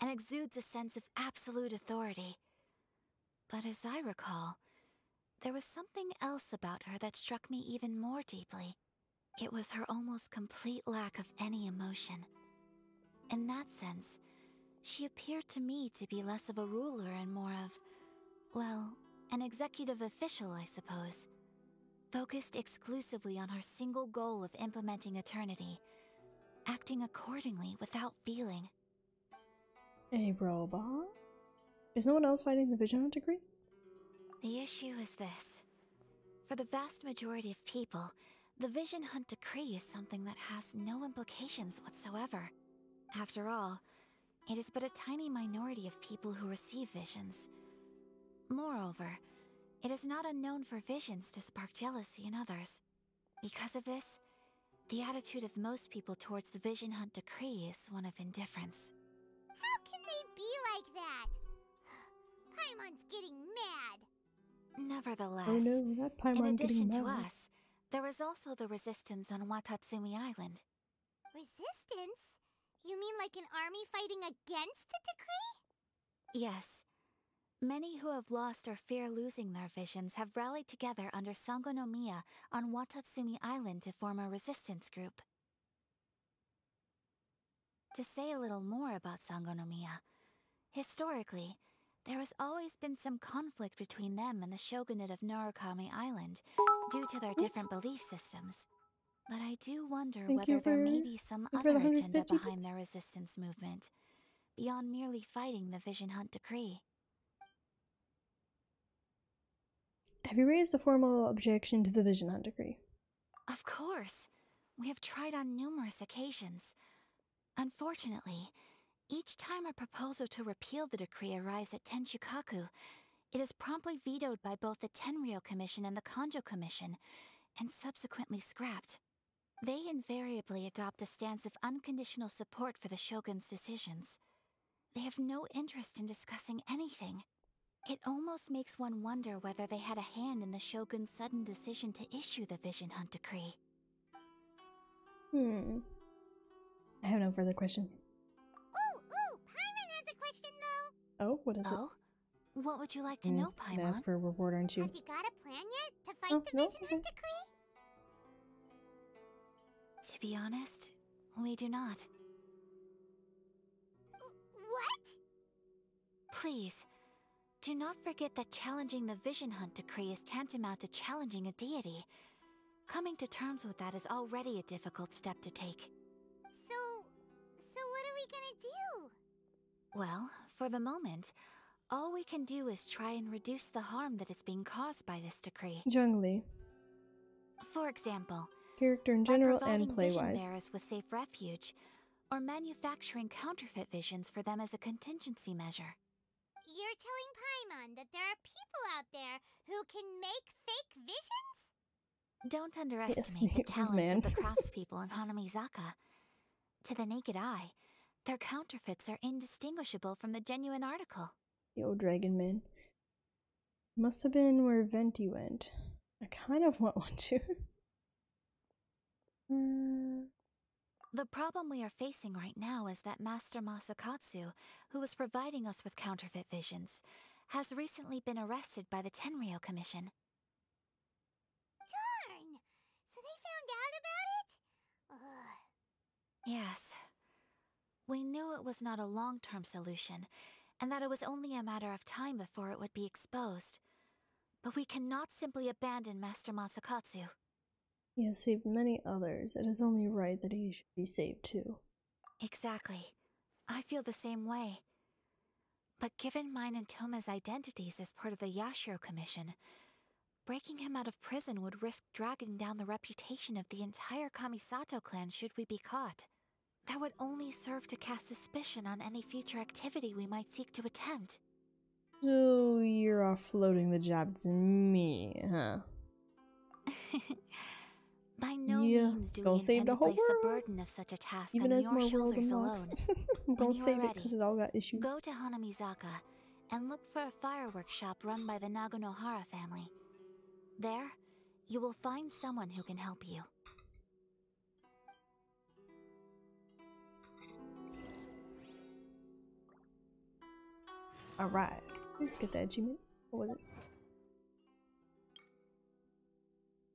and exudes a sense of absolute authority. But as I recall, there was something else about her that struck me even more deeply. It was her almost complete lack of any emotion. In that sense, she appeared to me to be less of a ruler and more of, well, an executive official, I suppose. Focused exclusively on her single goal of implementing eternity, acting accordingly without feeling. a robot? Is no one else fighting the Vision Hunt decree? The issue is this. For the vast majority of people, the Vision Hunt decree is something that has no implications whatsoever. After all, it is but a tiny minority of people who receive visions. Moreover, it is not unknown for visions to spark jealousy in others. Because of this, the attitude of most people towards the Vision Hunt decree is one of indifference. How can they be like that? *gasps* Paimon's getting. Nevertheless, Oh no, not in Paimon addition to mad. us, there is also the resistance on Watatsumi Island. Resistance? You mean like an army fighting against the decree? Yes. Many who have lost or fear losing their visions have rallied together under Sangonomiya on Watatsumi Island to form a resistance group. To say a little more about Sangonomiya, historically, there has always been some conflict between them and the shogunate of Narukami Island due to their different belief systems. But I do wonder Thank whether there may be some thank you for other the agenda behind their resistance movement, beyond merely fighting the Vision Hunt decree. Have you raised a formal objection to the Vision Hunt decree? Of course. We have tried on numerous occasions. Unfortunately, each time a proposal to repeal the decree arrives at Tenshukaku, it is promptly vetoed by both the Tenryou Commission and the Kanjou Commission, and subsequently scrapped. They invariably adopt a stance of unconditional support for the Shogun's decisions. They have no interest in discussing anything. It almost makes one wonder whether they had a hand in the Shogun's sudden decision to issue the Vision Hunt decree. Hmm. I have no further questions. Oh, what is Oh? What would you like to it? know, Mm, gonna ask for a reward, aren't you? Have you got a plan yet to fight Oh, the no, Vision Hunt decree? To be honest, we do not. What? Please, do not forget that challenging the Vision Hunt decree is tantamount to challenging a deity. Coming to terms with that is already a difficult step to take. So, so what are we gonna do? Well, for the moment, all we can do is try and reduce the harm that is being caused by this decree. Zhongli, For example, character in by general providing and play vision wise. bearers with safe refuge, or manufacturing counterfeit visions for them as a contingency measure. You're telling Paimon that there are people out there who can make fake visions? Don't underestimate the *laughs* the talents man. of the *laughs* craftspeople in Hanamizaka. To the naked eye, their counterfeits are indistinguishable from the genuine article. The old dragon man. Must have been where Venti went. I kind of *laughs* want one too. uh, The problem we are facing right now is that Master Masakatsu, who was providing us with counterfeit visions, has recently been arrested by the Tenryou Commission. Darn! So they found out about it? Ugh. Yes. We knew it was not a long term solution, and that it was only a matter of time before it would be exposed. But we cannot simply abandon Master Masakatsu. he has saved many others. It is only right that he should be saved too. Exactly. I feel the same way. But given mine and Thoma's identities as part of the Yashiro Commission, breaking him out of prison would risk dragging down the reputation of the entire Kamisato clan should we be caught. That would only serve to cast suspicion on any future activity we might seek to attempt. So you're offloading the job to me, huh? *laughs* By no Yeah, means do we save intend the to place the burden of such a task Even on your world shoulders alone. *laughs* I'm gonna save are it ready, because it's all got issues. Go to Hanamizaka and look for a fireworks shop run by the Naganohara family. There, you will find someone who can help you. Alright. Let's get that achievement. What was it?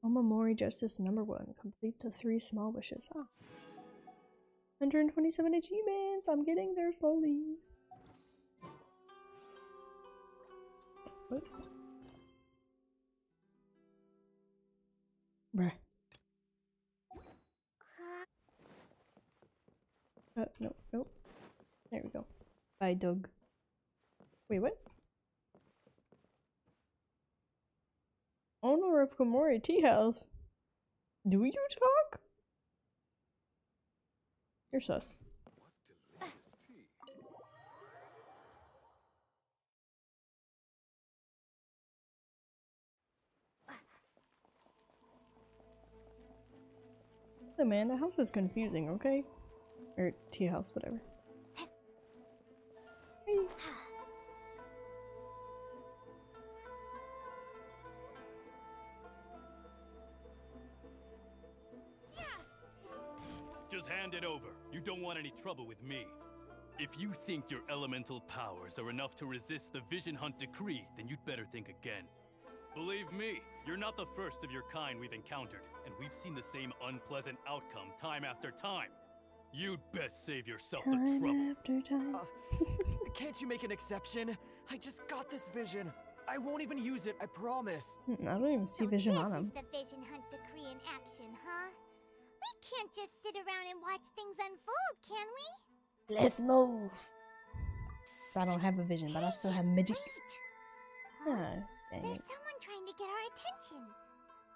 Omamori Justice number one. Complete the three small wishes. Huh. 127 achievements. I'm getting there slowly. What? Bruh. Uh, no, no. There we go. Bye, Doug. Wait, what? Owner of Komori Tea House. Do you talk? You're sus. The man, the house is confusing, okay? Or tea house, whatever. Hey. Hand it over. You don't want any trouble with me. If you think your elemental powers are enough to resist the Vision Hunt decree, then you'd better think again. Believe me, you're not the first of your kind we've encountered, and we've seen the same unpleasant outcome time after time. You'd best save yourself the trouble. after time. Uh, can't you make an exception? I just got this vision. I won't even use it, I promise. I don't even see vision on him. is the Vision Hunt decree in action, huh? We can't just sit around and watch things unfold, can we? Let's move. So I don't have a vision, but I still have magic. Ah, dang There's it. someone trying to get our attention.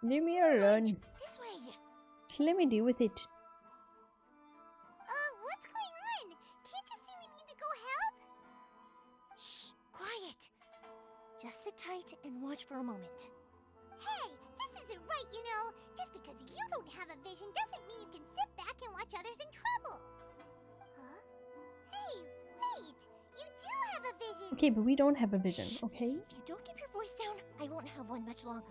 Leave me alone. This way. Just let me deal with it. Uh, what's going on? Can't you see we need to go help? Shh, quiet. Just sit tight and watch for a moment. Hey, this isn't right, you know. Just because you don't have a vision doesn't mean you can sit back and watch others in trouble. Huh? Hey, wait. You do have a vision. Okay, but we don't have a vision, okay? If you don't keep your voice down, I won't have one much longer.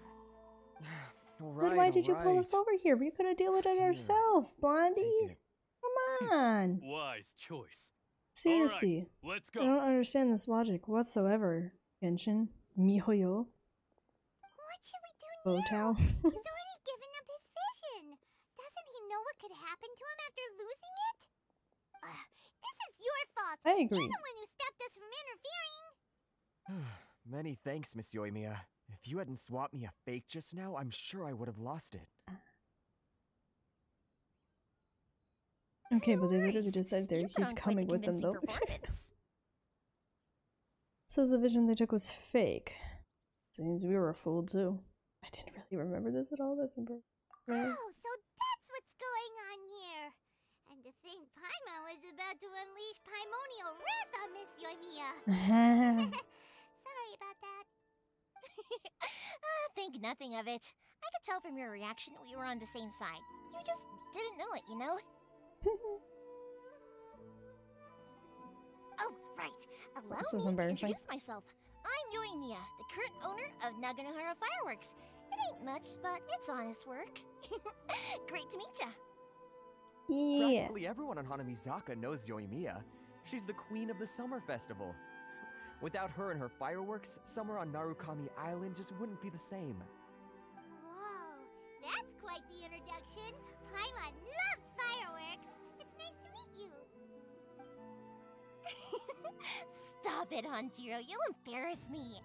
*sighs* then why did you pull us over here? We could have dealt with it ourselves, Blondie. Come on. Wise choice. Seriously. let's I don't understand this logic whatsoever, Genshin. Mihoyo. What should we do Botao. He's already *laughs* given up his vision. Doesn't he know what could happen to him after losing it? Ugh, this is your fault. I agree. You're the one who stopped us from interfering. *sighs* Many thanks, Miss Yoimiya. If you hadn't swapped me a fake just now, I'm sure I would have lost it. *sighs* Okay, but they literally just said there he's coming with them though. *laughs* Says the vision they took was fake. Seems we were fooled too. I didn't really remember this at all. That's impressive. Oh, so that's what's going on here. And to think Paimon was about to unleash Paimonial wrath on Miss Yoimiya. *laughs* *laughs* Sorry about that. *laughs* ah, think nothing of it. I could tell from your reaction we were on the same side. You just didn't know it, you know? oh, right. Allow This me to introduce myself. I'm Yoimiya, the current owner of Naganohara Fireworks. It ain't much, but it's honest work. *laughs* Great to meet ya. Yeah. Practically everyone on Hanamizaka knows Yoimiya. She's the queen of the summer festival. Without her and her fireworks, summer on Narukami Island just wouldn't be the same. Whoa, that's quite the introduction. Paimon loves fireworks. It's nice to meet you. *laughs* Stop it, Hanjiro. You'll embarrass me.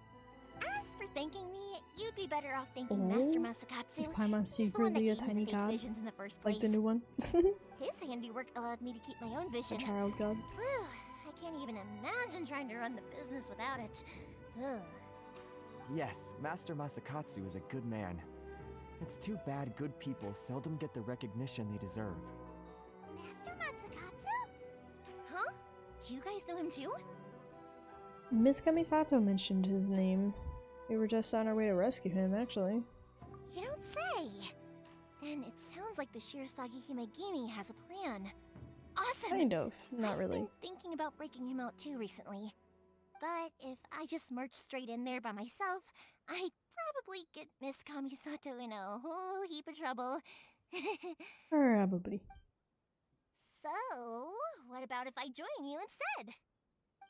As for thanking me, you'd be better off thanking Master Oh, Masakatsu. Is Paimon He's the one that secretly a tiny the god? visions in the first place. Like the new one? *laughs* *laughs* His handiwork allowed me to keep my own vision. a child god. Whew, I can't even imagine trying to run the business without it. Ugh. Yes, Master Masakatsu is a good man. It's too bad good people seldom get the recognition they deserve. Master Masakatsu? Huh? Do you guys know him too? Miss Kamisato mentioned his name. We were just on our way to rescue him, actually. You don't say. Then it sounds like the Shirasagi Himegimi has a plan. Awesome! Kind of. Not I've really. been thinking about breaking him out too recently. But if I just marched straight in there by myself, I'd probably get Miss Kamisato in a whole heap of trouble. *laughs* Probably. so, what about if I join you instead?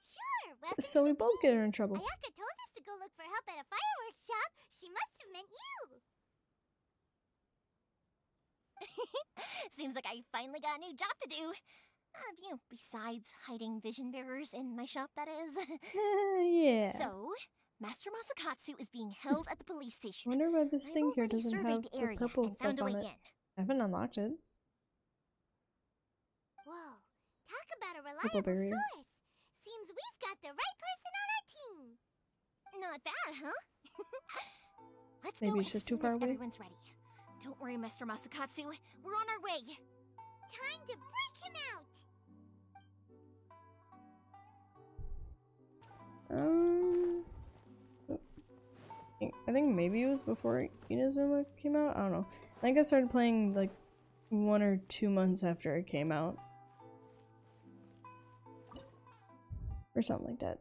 Sure, welcome So we both get her in trouble. Ayaka told us to go look for help at a fireworks shop. She must have meant you. *laughs* Seems like I finally got a new job to do. Uh, you know, besides hiding vision bearers in my shop, that is. *laughs* *laughs* yeah. So, Master Masakatsu is being held at the police station. I wonder why this I've thing here doesn't have the the purple stuff on it. in. I haven't unlocked it. Whoa, talk about a reliable source. Seems we've got the right person on our team. Not bad, huh? *laughs* Let's Maybe go it's just too far away? everyone's ready. Don't worry, Master Masakatsu. We're on our way. Time to break him out. Um, I think maybe it was before Inazuma came out. I don't know. I think I started playing like one or two months after it came out, Or something like that.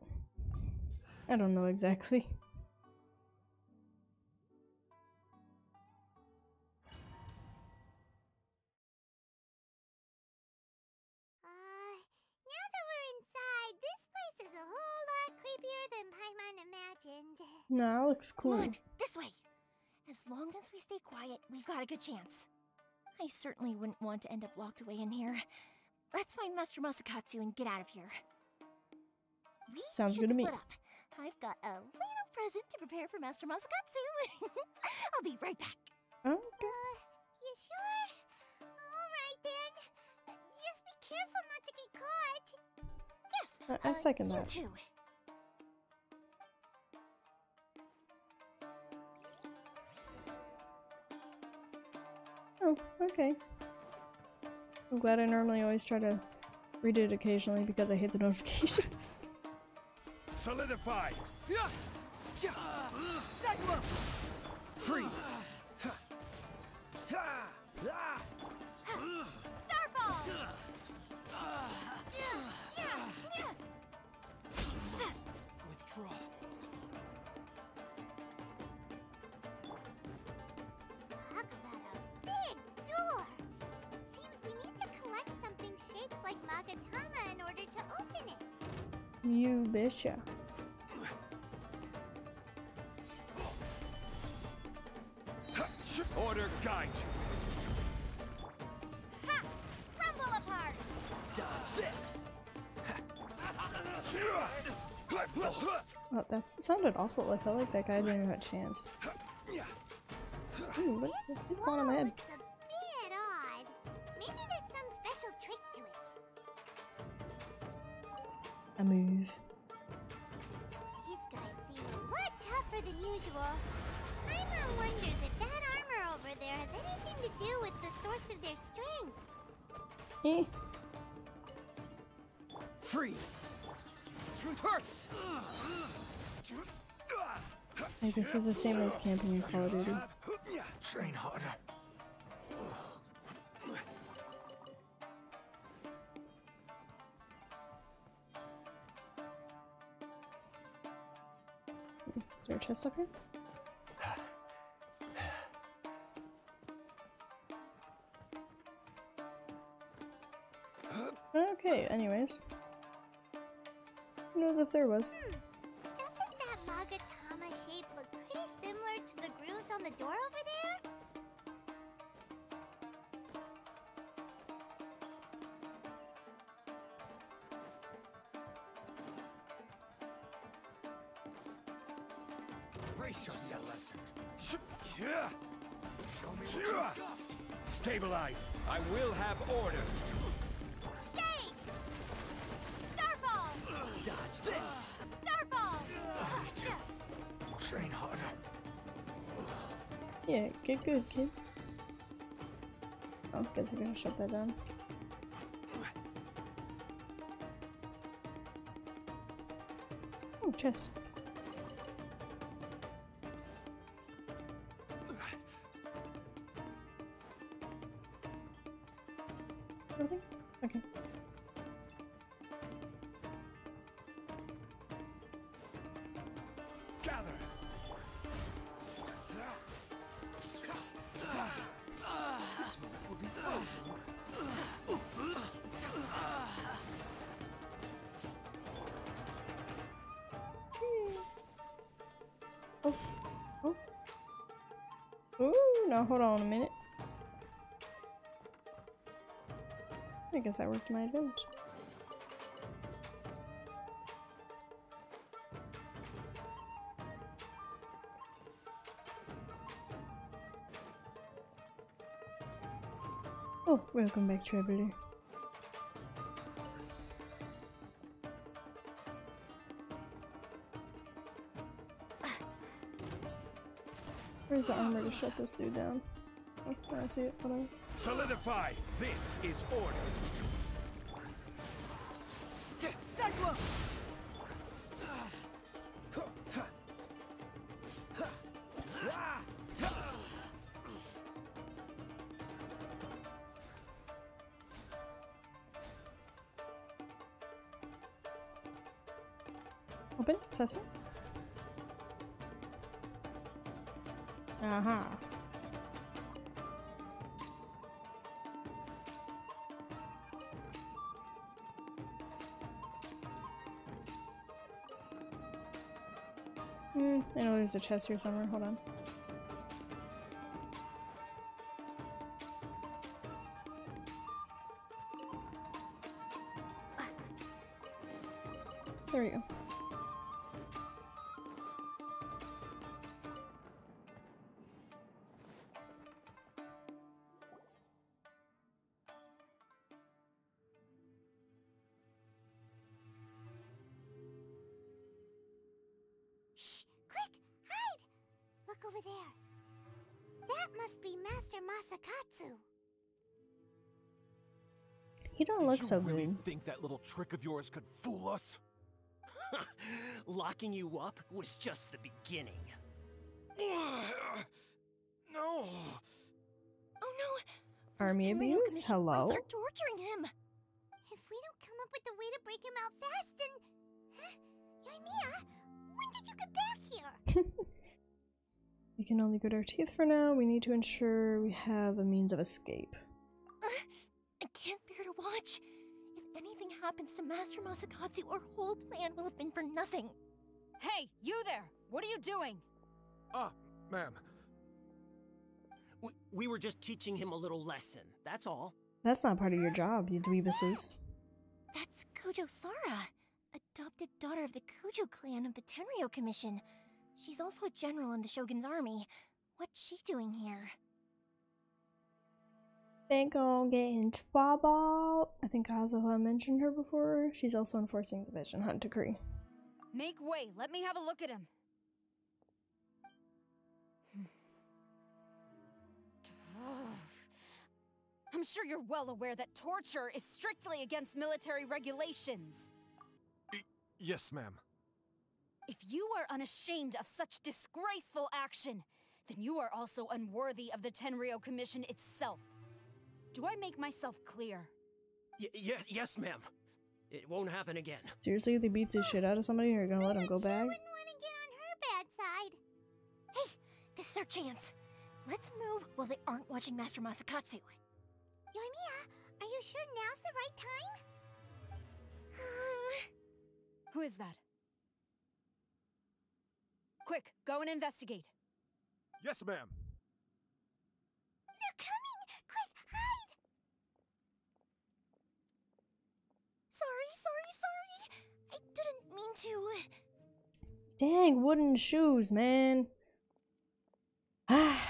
I don't know exactly. Uh, no, it looks cool. On, this way. As long as we stay quiet, we've got a good chance. I certainly wouldn't want to end up locked away in here. Let's find Master Masakatsu and get out of here. We Sounds good to me. I've got a little present to prepare for Master Masakatsu. *laughs* I'll be right back. Okay. Uh, you sure? Alright then. Uh, Just be careful not to get caught. Yes. I, I second you that. too. Oh, okay. I'm glad I normally always try to read it occasionally because I hate the *laughs* notifications. Solidify! Freeze! Starfall! Withdraw. Talk about a big door! Seems we need to collect something shaped like Magatama in order to open it. You betcha. Order guide you. Ha! Crumble apart! Dodge this! Oh, that sounded awful. I felt like that guy didn't have a chance. Ooh, what, what's on my head? A move. These guys seem a lot tougher than usual. Paimon wonders if that armor over there has anything to do with the source of their strength. Eh. Freeze! Truth hurts! Like this is the same as camping in Call of Duty. Chest up here? Okay, anyways. Who knows if there was? Yeah, get good, kid. Oh, guess I gotta shut that down. Oh, chest. Hold on a minute. I guess that worked my advantage. Oh, welcome back, Traveler. Where's the armor to shut this dude down? Oh, I see it. Hold on. Solidify. This is order. Hmm, I know there's a chest here somewhere. Hold on. Look you so really good. think that little trick of yours could fool us? *laughs* Locking you up was just the beginning. *sighs* no. Oh no! Army abuse? Hello? guards are torturing him. If we don't come up with a way to break him out fast, then. Huh? Yoimiya, uh, when did you get back here? *laughs* We can only grit our teeth for now. We need to ensure we have a means of escape. Master Masakatsu, our whole plan will have been for nothing. Hey, you there! What are you doing? Ah, ma'am. We, we were just teaching him a little lesson, that's all. That's not part of your job, you dweebuses. That's Kujo Sara, adopted daughter of the Kujo clan of the Tenryou Commission. She's also a general in the Shogun's army. What's she doing here? They gonna get in trouble. I think Kazuha mentioned her before. She's also enforcing the Vision Hunt decree. Make way, let me have a look at him. *sighs* I'm sure you're well aware that torture is strictly against military regulations. Yes, ma'am. If you are unashamed of such disgraceful action, then you are also unworthy of the Tenryou Commission itself. Do I make myself clear? Y- yes, yes, ma'am. It won't happen again. Seriously, they beat the shit out of somebody you're gonna let them go back? Wouldn't want to get on her bad side. Hey, this is our chance. Let's move while they aren't watching Master Masakatsu. Yoimiya, are you sure now's the right time? *sighs* Who is that? Quick, go and investigate. Yes, ma'am. They're coming! Quick, hide! Sorry, sorry, sorry. I didn't mean to. Dang, wooden shoes, man. Ah.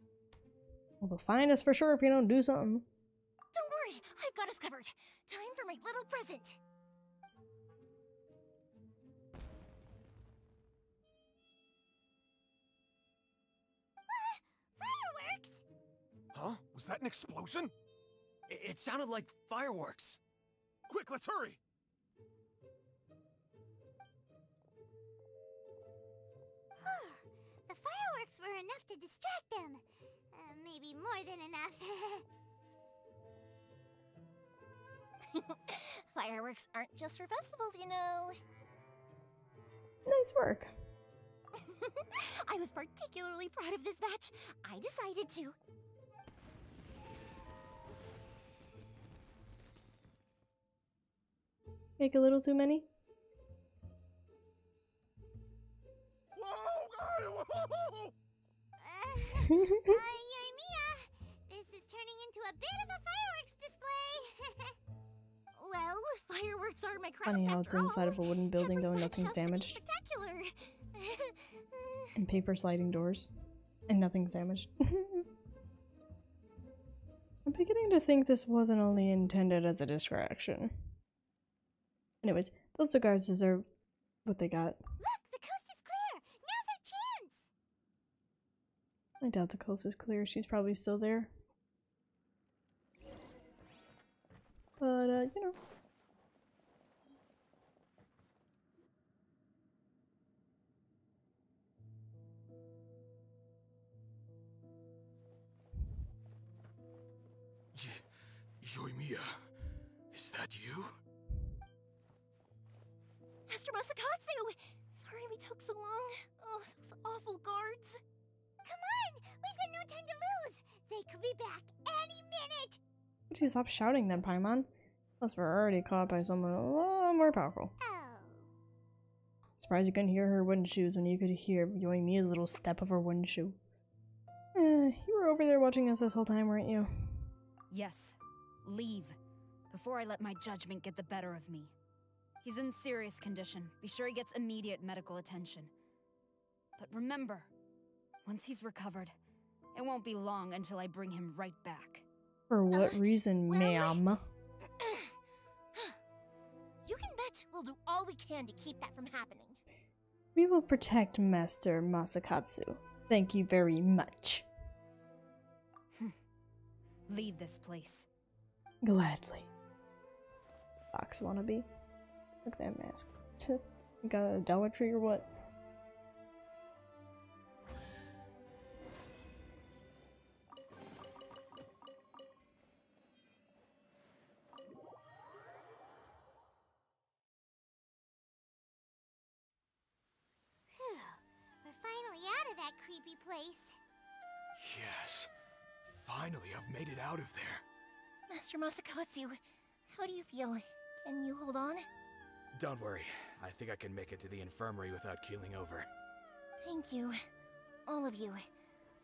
*sighs* well, they'll find us for sure if you don't do something. Don't worry, I've got us covered. Time for my little present. Fireworks! Huh? Was that an explosion? It, it sounded like fireworks. Quick, let's hurry. Fireworks were enough to distract them. Uh, maybe more than enough. *laughs* Fireworks aren't just for festivals, you know. Nice work. *laughs* I was particularly proud of this batch. I decided to. Make a little too many? uh, Yoimiya, this is turning into a bit of a fireworks display. *laughs* well, fireworks are my craft Funny how it's inside of a wooden building though and nothing's damaged. Spectacular. *laughs* And paper sliding doors. And nothing's damaged. *laughs* I'm beginning to think this wasn't only intended as a distraction. Anyways, those guards deserve what they got. Look, the coast is clear. Now's our chance. I doubt the coast is clear. She's probably still there. But, uh, you know. Yoimiya, is that you? Master Masakatsu! Sorry we took so long. Oh, those awful guards. Come on, we've got no time to lose. They could be back any minute. Would you stop shouting then, Paimon? Unless we're already caught by someone a lot more powerful. Oh. Surprised you couldn't hear her wooden shoes when you could hear Yoimiya's little step of her wooden shoe. Eh, you were over there watching us this whole time, weren't you? Yes. Leave. Before I let my judgment get the better of me. He's in serious condition. Be sure he gets immediate medical attention. But remember, once he's recovered, it won't be long until I bring him right back. For what reason, ma'am? *clears throat* You can bet we'll do all we can to keep that from happening. We will protect Master Masakatsu. Thank you very much. *laughs* Leave this place. Gladly. Fox wannabe. Look at that mask. *laughs* got a Dollar Tree or what? Place. Yes. Finally, I've made it out of there. Master Masakatsu, how do you feel? Can you hold on? Don't worry. I think I can make it to the infirmary without keeling over. Thank you. All of you.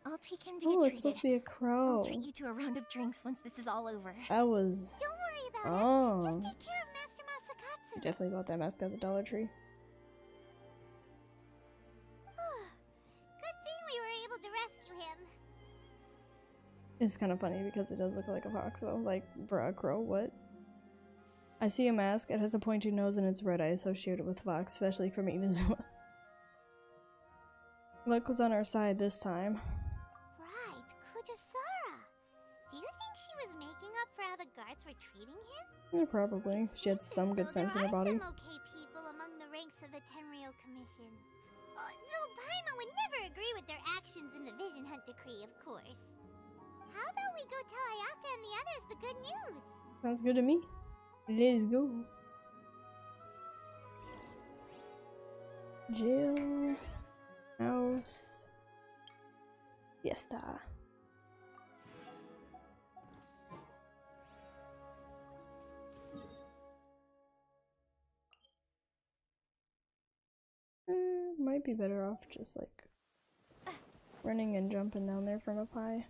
I'll take him to Oh, get it's treated. supposed to be a crow. I'll treat you to a round of drinks once this is all over. That was. Don't worry about oh. us. Just take care of Master Masakatsu. You definitely bought that mask at the Dollar Tree. It's kind of funny because it does look like a fox, though. Like, bruh, crow, what? I see a mask. It has a pointy nose and it's red. I associate it with fox, especially for from *laughs* Inazuma. Luck was on our side this time. Right, Kujo Sara. Do you think she was making up for how the guards were treating him? Yeah, probably. She had some good sense in her body. there are some okay people among the ranks of the Tenryou Commission. Uh, though Paimon would never agree with their actions in the Vision Hunt Decree, of course. How about we go tell Ayaka and the others the good news? Sounds good to me. Let's go. Jail. House. Fiesta. Mm, might be better off just like running and jumping down there from up high.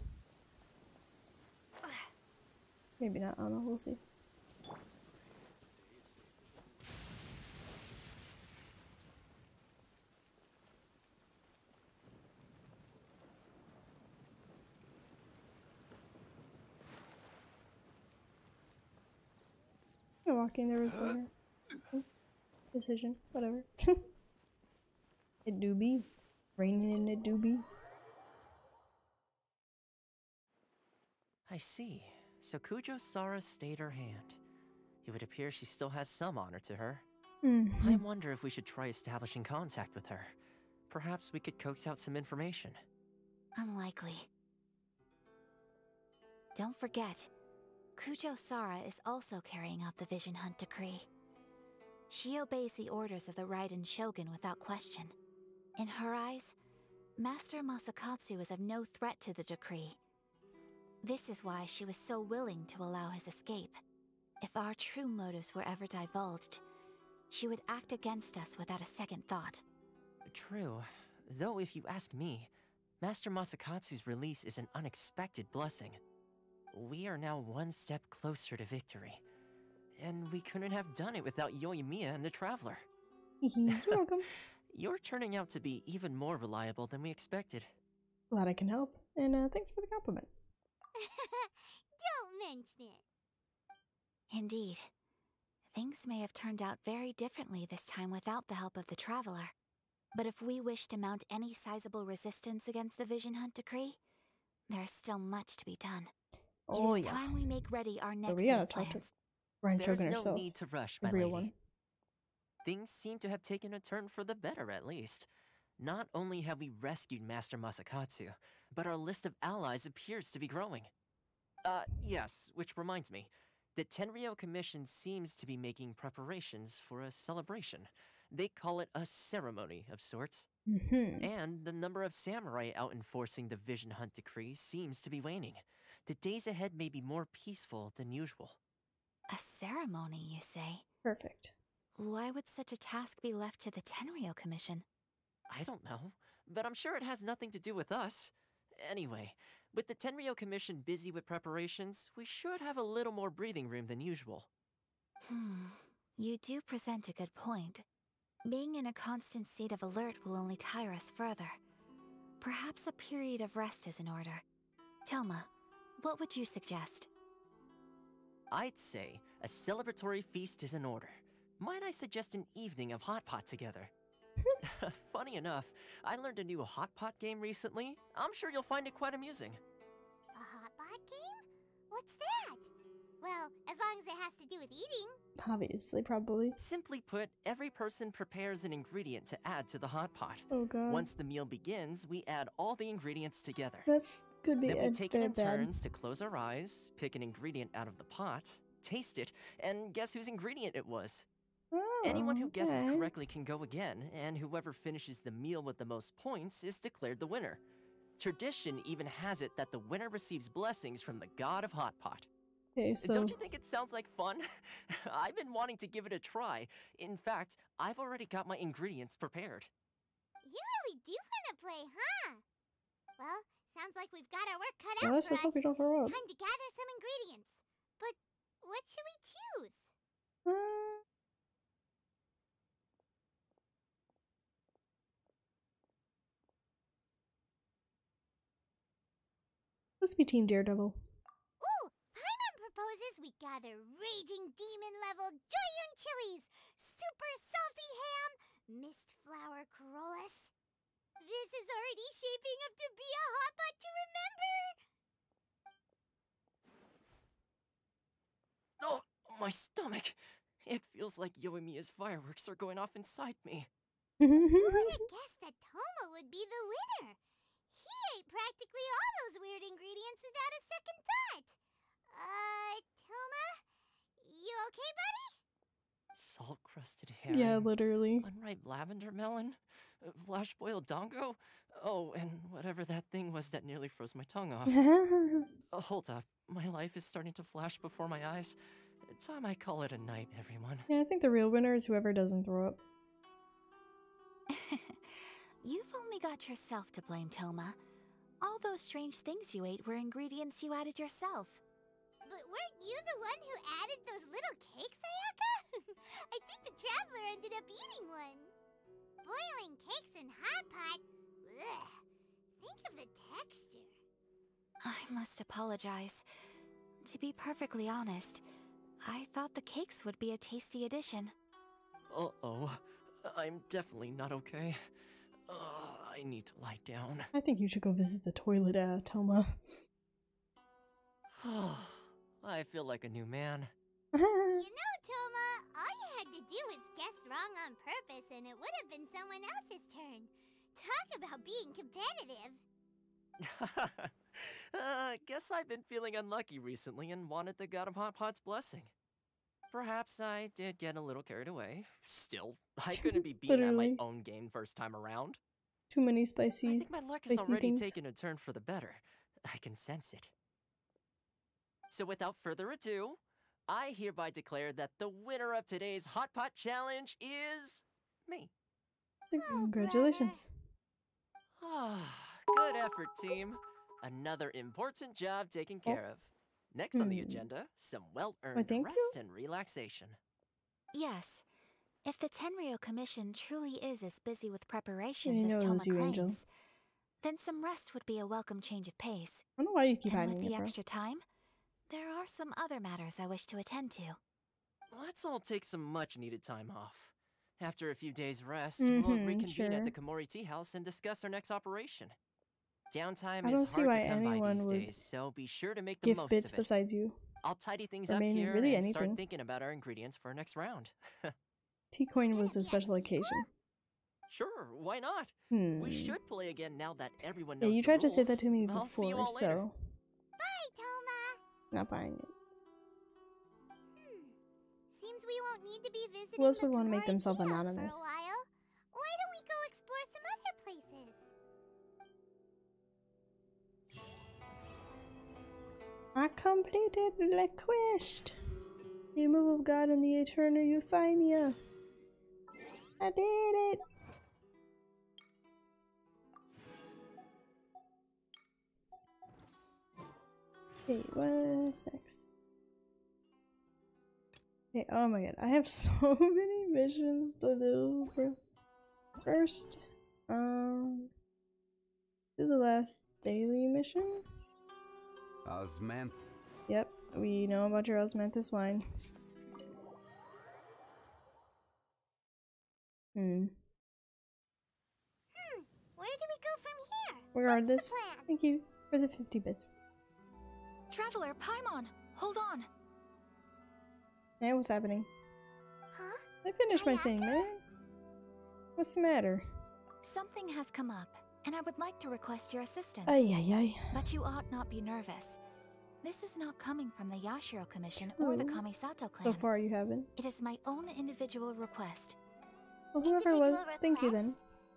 Maybe not, I don't know, we'll see. Yeah, walking there was better. Decision, whatever. *laughs* it do be. Raining in it do be. I see. So Kujo Sara stayed her hand. It would appear she still has some honor to her. I Mhm. wonder if we should try establishing contact with her. Perhaps we could coax out some information. Unlikely. Don't forget, Kujo Sara is also carrying out the Vision Hunt decree. She obeys the orders of the Raiden Shogun without question. In her eyes, Master Masakatsu is of no threat to the decree. This is why she was so willing to allow his escape. If our true motives were ever divulged, she would act against us without a second thought. True. Though, if you ask me, Master Masakatsu's release is an unexpected blessing. We are now one step closer to victory. And we couldn't have done it without Yoimiya and the Traveler. *laughs* You're welcome. *laughs* You're turning out to be even more reliable than we expected. Glad I can help, and uh, thanks for the compliment. *laughs* Don't mention it. Indeed. Things may have turned out very differently this time without the help of the Traveler. But if we wish to mount any sizable resistance against the Vision Hunt decree, there is still much to be done. Oh, it is yeah. time we make ready our next we gotta set of talk to plans. Ryan There's Shogun no herself. need to rush, the my real lady. one. Things seem to have taken a turn for the better, at least. Not only have we rescued Master Masakatsu, but our list of allies appears to be growing. Uh, yes, which reminds me. The Tenryou Commission seems to be making preparations for a celebration. They call it a ceremony of sorts. Mm -hmm. And the number of samurai out enforcing the Vision Hunt decree seems to be waning. The days ahead may be more peaceful than usual. A ceremony, you say? Perfect. Why would such a task be left to the Tenryou Commission? I don't know, but I'm sure it has nothing to do with us. Anyway, with the Tenryou Commission busy with preparations, we should have a little more breathing room than usual. Hmm. You do present a good point. Being in a constant state of alert will only tire us further. Perhaps a period of rest is in order. Thoma, what would you suggest? I'd say a celebratory feast is in order. Might I suggest an evening of hot pot together? *laughs* Funny enough, I learned a new hot pot game recently. I'm sure you'll find it quite amusing. A hot pot game? What's that? Well, as long as it has to do with eating. Obviously, probably. Simply put, every person prepares an ingredient to add to the hot pot. Oh god. Once the meal begins, we add all the ingredients together. That's could be Then we take it in bad. turns to close our eyes, pick an ingredient out of the pot, taste it, and guess whose ingredient it was. Anyone who guesses Oh, okay. correctly can go again, and whoever finishes the meal with the most points is declared the winner. Tradition even has it that the winner receives blessings from the god of hot pot. Okay, so Don't you think it sounds like fun? *laughs* I've been wanting to give it a try. In fact, I've already got my ingredients prepared. You really do want to play, huh? Well, sounds like we've got our work cut Well, out let's for just hope us. don't throw up. Time to gather some ingredients. But what should we choose? Uh, let's be Team Daredevil. Ooh, Paimon proposes we gather raging demon level Jueyun chilies, super salty ham, mist flower corollas. This is already shaping up to be a hot pot to remember. Oh, my stomach! It feels like Yoimiya's fireworks are going off inside me. Mm-hmm. Who would have guessed that Thoma would be the winner? He ate practically all those weird ingredients without a second thought. Uh, Thoma? You okay, buddy? Salt crusted herring. Yeah, literally. Unripe lavender melon. uh, Flash boiled dango. Oh, and whatever that thing was that nearly froze my tongue off. *laughs* Uh, hold up. My life is starting to flash before my eyes. Time I call it a night, everyone. Yeah, I think the real winner is whoever doesn't throw up. *laughs* You've only got yourself to blame, Thoma. All those strange things you ate were ingredients you added yourself. But weren't you the one who added those little cakes, Ayaka? *laughs* I think the traveler ended up eating one. Boiling cakes in hot pot? Ugh. Think of the texture. I must apologize. To be perfectly honest, I thought the cakes would be a tasty addition. Uh oh. I'm definitely not okay. Uh, I need to lie down. I think you should go visit the toilet, uh, Thoma. *sighs* I feel like a new man. *laughs* You know, Thoma, all you had to do was guess wrong on purpose and it would have been someone else's turn. Talk about being competitive. *laughs* uh, guess I've been feeling unlucky recently and wanted the God of Hot Pot's blessing. Perhaps I did get a little carried away. Still, I couldn't be beaten at my own game first time around. Too many spicy. I think my luck has already things. taken a turn for the better. I can sense it. So without further ado, I hereby declare that the winner of today's Hot Pot Challenge is me. Congratulations. Ah, good effort, team. Another important job taken care of. Next on the Hmm. agenda, some well-earned rest you. and relaxation. Yes. If the Tenryou Commission truly is as busy with preparations as it Thoma you, claims, Angel. then some rest would be a welcome change of pace. I don't know why you keep and hiding with the bro. extra time, there are some other matters I wish to attend to. Let's all take some much-needed time off. After a few days' rest, we'll Mhm, reconvene at the sure. Komori Tea House and discuss our next operation. Downtime I don't is see hard why to come by these would days, so be sure to make the most bits of it. besides you. I'll tidy things Or up maybe here really and start anything. thinking about our ingredients for our next round. *laughs* T-Coin was a special occasion. sure, why not? Hmm. We should play again now that everyone knows. Yeah, you the tried to say that to me I'll see you before, all later. so Bye, Thoma. not buying it. Seems we won't need to be visiting Who else would want to make themselves anonymous? For a while. Why don't we go explore some other places? I completed the quest. The move of God and the eternal euphemia. I did it! Okay, what's next? Okay, oh my god, I have *laughs* so many missions to do for first. Um do the last daily mission. Osmanth. Yep, we know about your Osmanthus wine. Hmm. Hmm, where do we go from here? Regardless, thank you for the 50 bits. Traveler, Paimon, hold on. Hey, what's happening? Huh? I finished my thing, man. What's the matter? Something has come up, and I would like to request your assistance. Ay, ay, ay. But you ought not be nervous. This is not coming from the Yashiro Commission or the Kamisato clan. So far, you haven't. It is my own individual request. Well, whoever was, thank you then.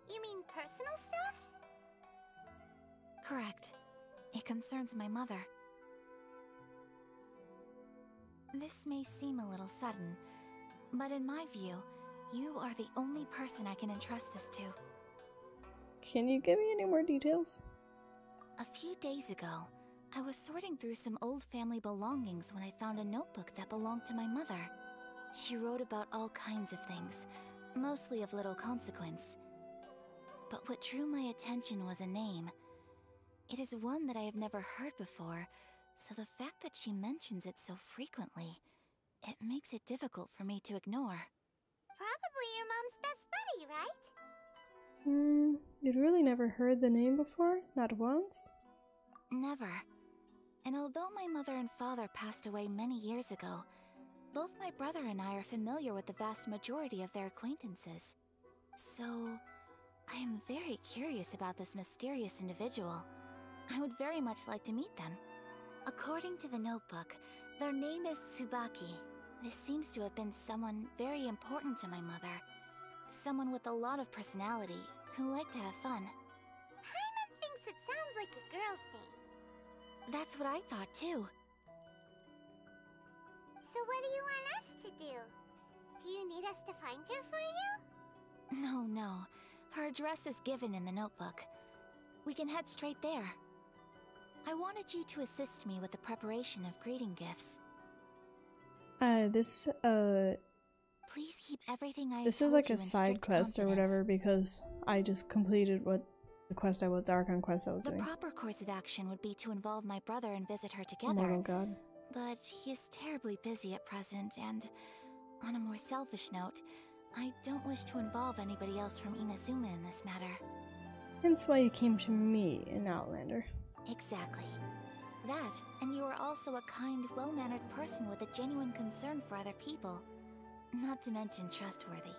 You mean personal stuff? Correct. It concerns my mother. This may seem a little sudden, but in my view, you are the only person I can entrust this to. Can you give me any more details? A few days ago, I was sorting through some old family belongings when I found a notebook that belonged to my mother. She wrote about all kinds of things, mostly of little consequence. But what drew my attention was a name. It is one that I have never heard before, so the fact that she mentions it so frequently, it makes it difficult for me to ignore. Probably your mom's best buddy, right? Hmm, you'd really never heard the name before? Not once? Never. And although my mother and father passed away many years ago, both my brother and I are familiar with the vast majority of their acquaintances. So, I am very curious about this mysterious individual. I would very much like to meet them. According to the notebook, their name is Tsubaki. This seems to have been someone very important to my mother. Someone with a lot of personality, who liked to have fun. Paimon thinks it sounds like a girl's name. That's what I thought too. So what do you want us to do? Do you need us to find her for you? No, no. Her address is given in the notebook. We can head straight there. I wanted you to assist me with the preparation of greeting gifts. Uh, this, uh, Please keep everything I this is like a side strict quest or whatever because I just completed what the quest I was, the Archon quest I was The doing. proper course of action would be to involve my brother and visit her Oh together. my god. But he is terribly busy at present, and on a more selfish note, I don't wish to involve anybody else from Inazuma in this matter. Hence why you came to me, an Outlander. Exactly. That, and you are also a kind, well mannered person with a genuine concern for other people. Not to mention trustworthy.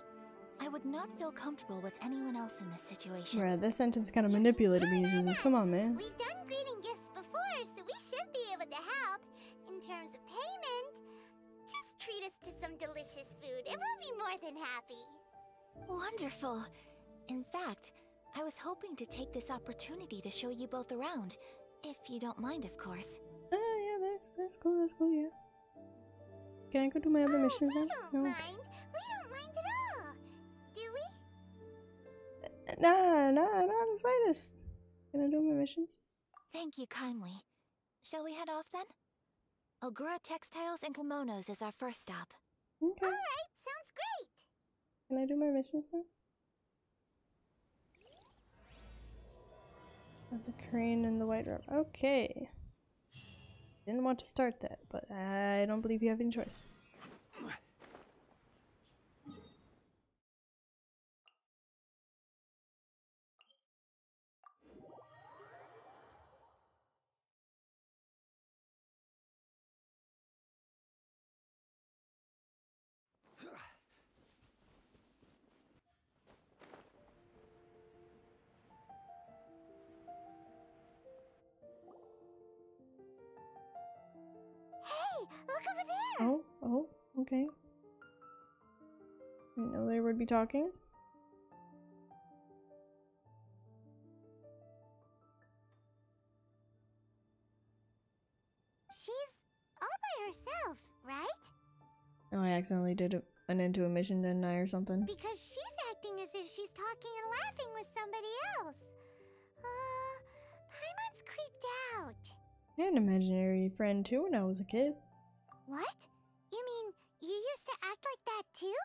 I would not feel comfortable with anyone else in this situation. Right, that sentence kind of manipulated me into this. Come on, man. We've done greeting gifts delicious food and we'll be more than happy. Wonderful! In fact, I was hoping to take this opportunity to show you both around. If you don't mind, of course. Oh yeah, that's that's cool. That's cool. Yeah. Can I go do my other oh, missions now? Don't No. mind. We don't mind at all. Do we? Nah, nah, not the slightest. Can I do my missions? Thank you kindly. Shall we head off then? Ogura Textiles and Kimonos is our first stop. Okay. Alright, sounds great. Can I do my missions now? Oh, The crane and the white robe. Okay. Didn't want to start that, but I don't believe you have any choice. Talking. She's all by herself, right? Oh, I accidentally did a, an into a mission, didn't I, or something? Because she's acting as if she's talking and laughing with somebody else. Uh, Paimon's creeped out. I had an imaginary friend too when I was a kid. What? You mean you used to act like that too?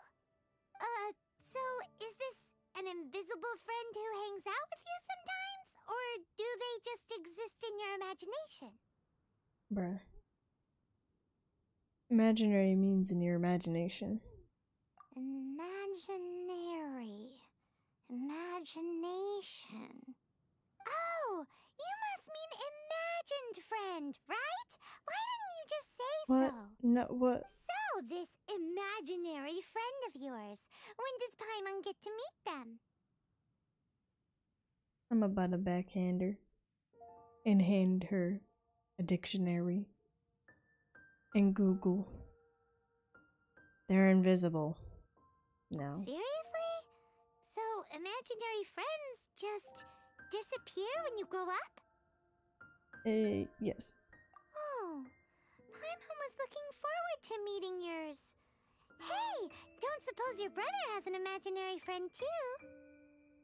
Uh, so is this an invisible friend who hangs out with you sometimes? Or do they just exist in your imagination? Bruh. Imaginary means in your imagination. Imaginary. Imagination. Oh, you must mean imagined friend, right? Why didn't you just say What? so? No, what? This imaginary friend of yours, when does Paimon get to meet them? I'm about to backhand her and hand her a dictionary and Google. They're invisible. No. Seriously? So, imaginary friends just disappear when you grow up? Uh, yes. Oh, Paimon was looking forward to meeting yours. Hey, don't suppose your brother has an imaginary friend too?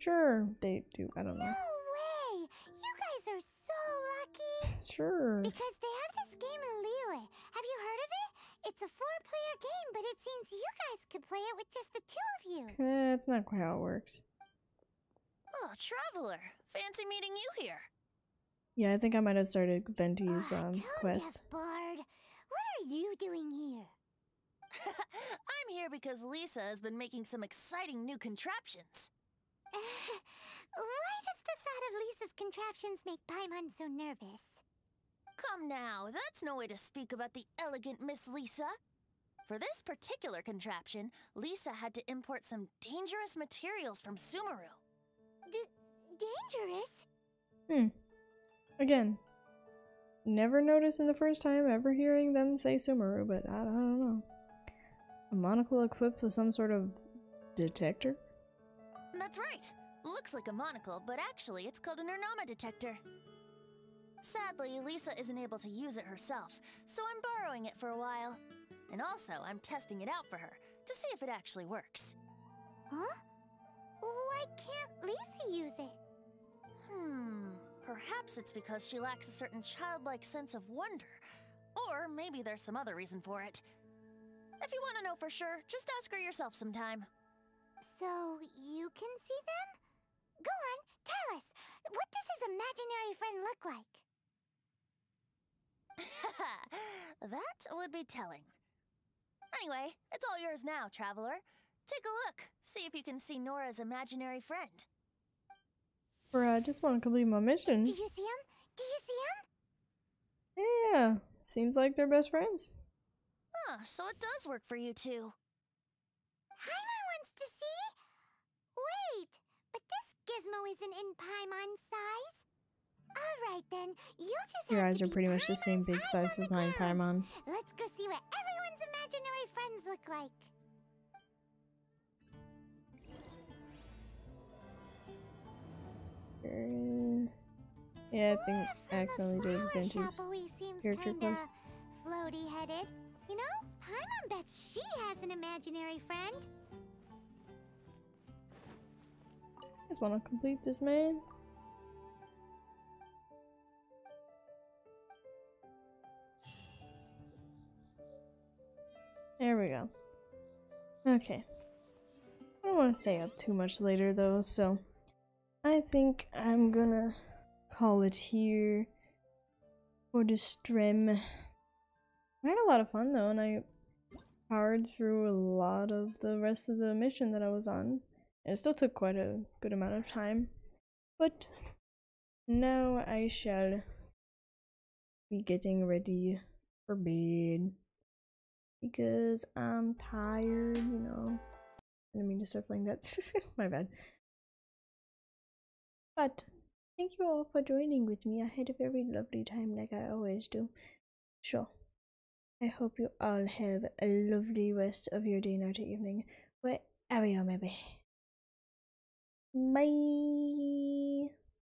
Sure, they do. I don't know. No way! You guys are so lucky! *laughs* Sure. Because they have this game in Liyue. Have you heard of it? It's a four-player game, but it seems you guys could play it with just the two of you. Eh, that's not quite how it works. Oh, Traveler. Fancy meeting you here. Yeah, I think I might have started Venti's um, Don't quest. get bored. What are you doing here? *laughs* I'm here because Lisa has been making some exciting new contraptions. *laughs* Why does the thought of Lisa's contraptions make Paimon so nervous? Come now, that's no way to speak about the elegant Miss Lisa. For this particular contraption, Lisa had to import some dangerous materials from Sumeru. D dangerous? Hmm. Again, never noticed in the first time ever hearing them say Sumeru, but I, I don't know. A monocle equipped with some sort of detector? That's right. Looks like a monocle, but actually it's called a Nernama detector. Sadly, Lisa isn't able to use it herself, so I'm borrowing it for a while. And also, I'm testing it out for her to see if it actually works. Huh? Why can't Lisa use it? Hmm, perhaps it's because she lacks a certain childlike sense of wonder. Or maybe there's some other reason for it. If you want to know for sure, just ask her yourself sometime. So you can see them? Go on, tell us. What does his imaginary friend look like? *laughs* that would be telling. Anyway, it's all yours now, Traveler. Take a look. See if you can see Nora's imaginary friend. Bruh, I just want to complete my mission. Do you see him? Do you see him? Yeah, seems like they're best friends. Huh, so it does work for you two. Paimon wants to see? Wait, but this gizmo isn't in Paimon's size. Alright then, you'll just Your eyes are pretty much the same big size as mine, Paimon. Let's go see what everyone's imaginary friends look like. Uh, yeah, I think I accidentally did Flower Venti's shop always seems character quest. floaty headed. You know, Paimon bets she has an imaginary friend. I Just want to complete this man. There we go. Okay. I don't want to stay up too much later though, so I think I'm gonna call it here for the stream. I had a lot of fun though, and I powered through a lot of the rest of the mission that I was on. It still took quite a good amount of time, but now I shall be getting ready for bed because I'm tired, you know. I didn't mean to start playing that. *laughs* My bad. But thank you all for joining with me. I had a very lovely time, like I always do. Sure. I hope you all have a lovely rest of your day, night, or evening, wherever you may be. Bye.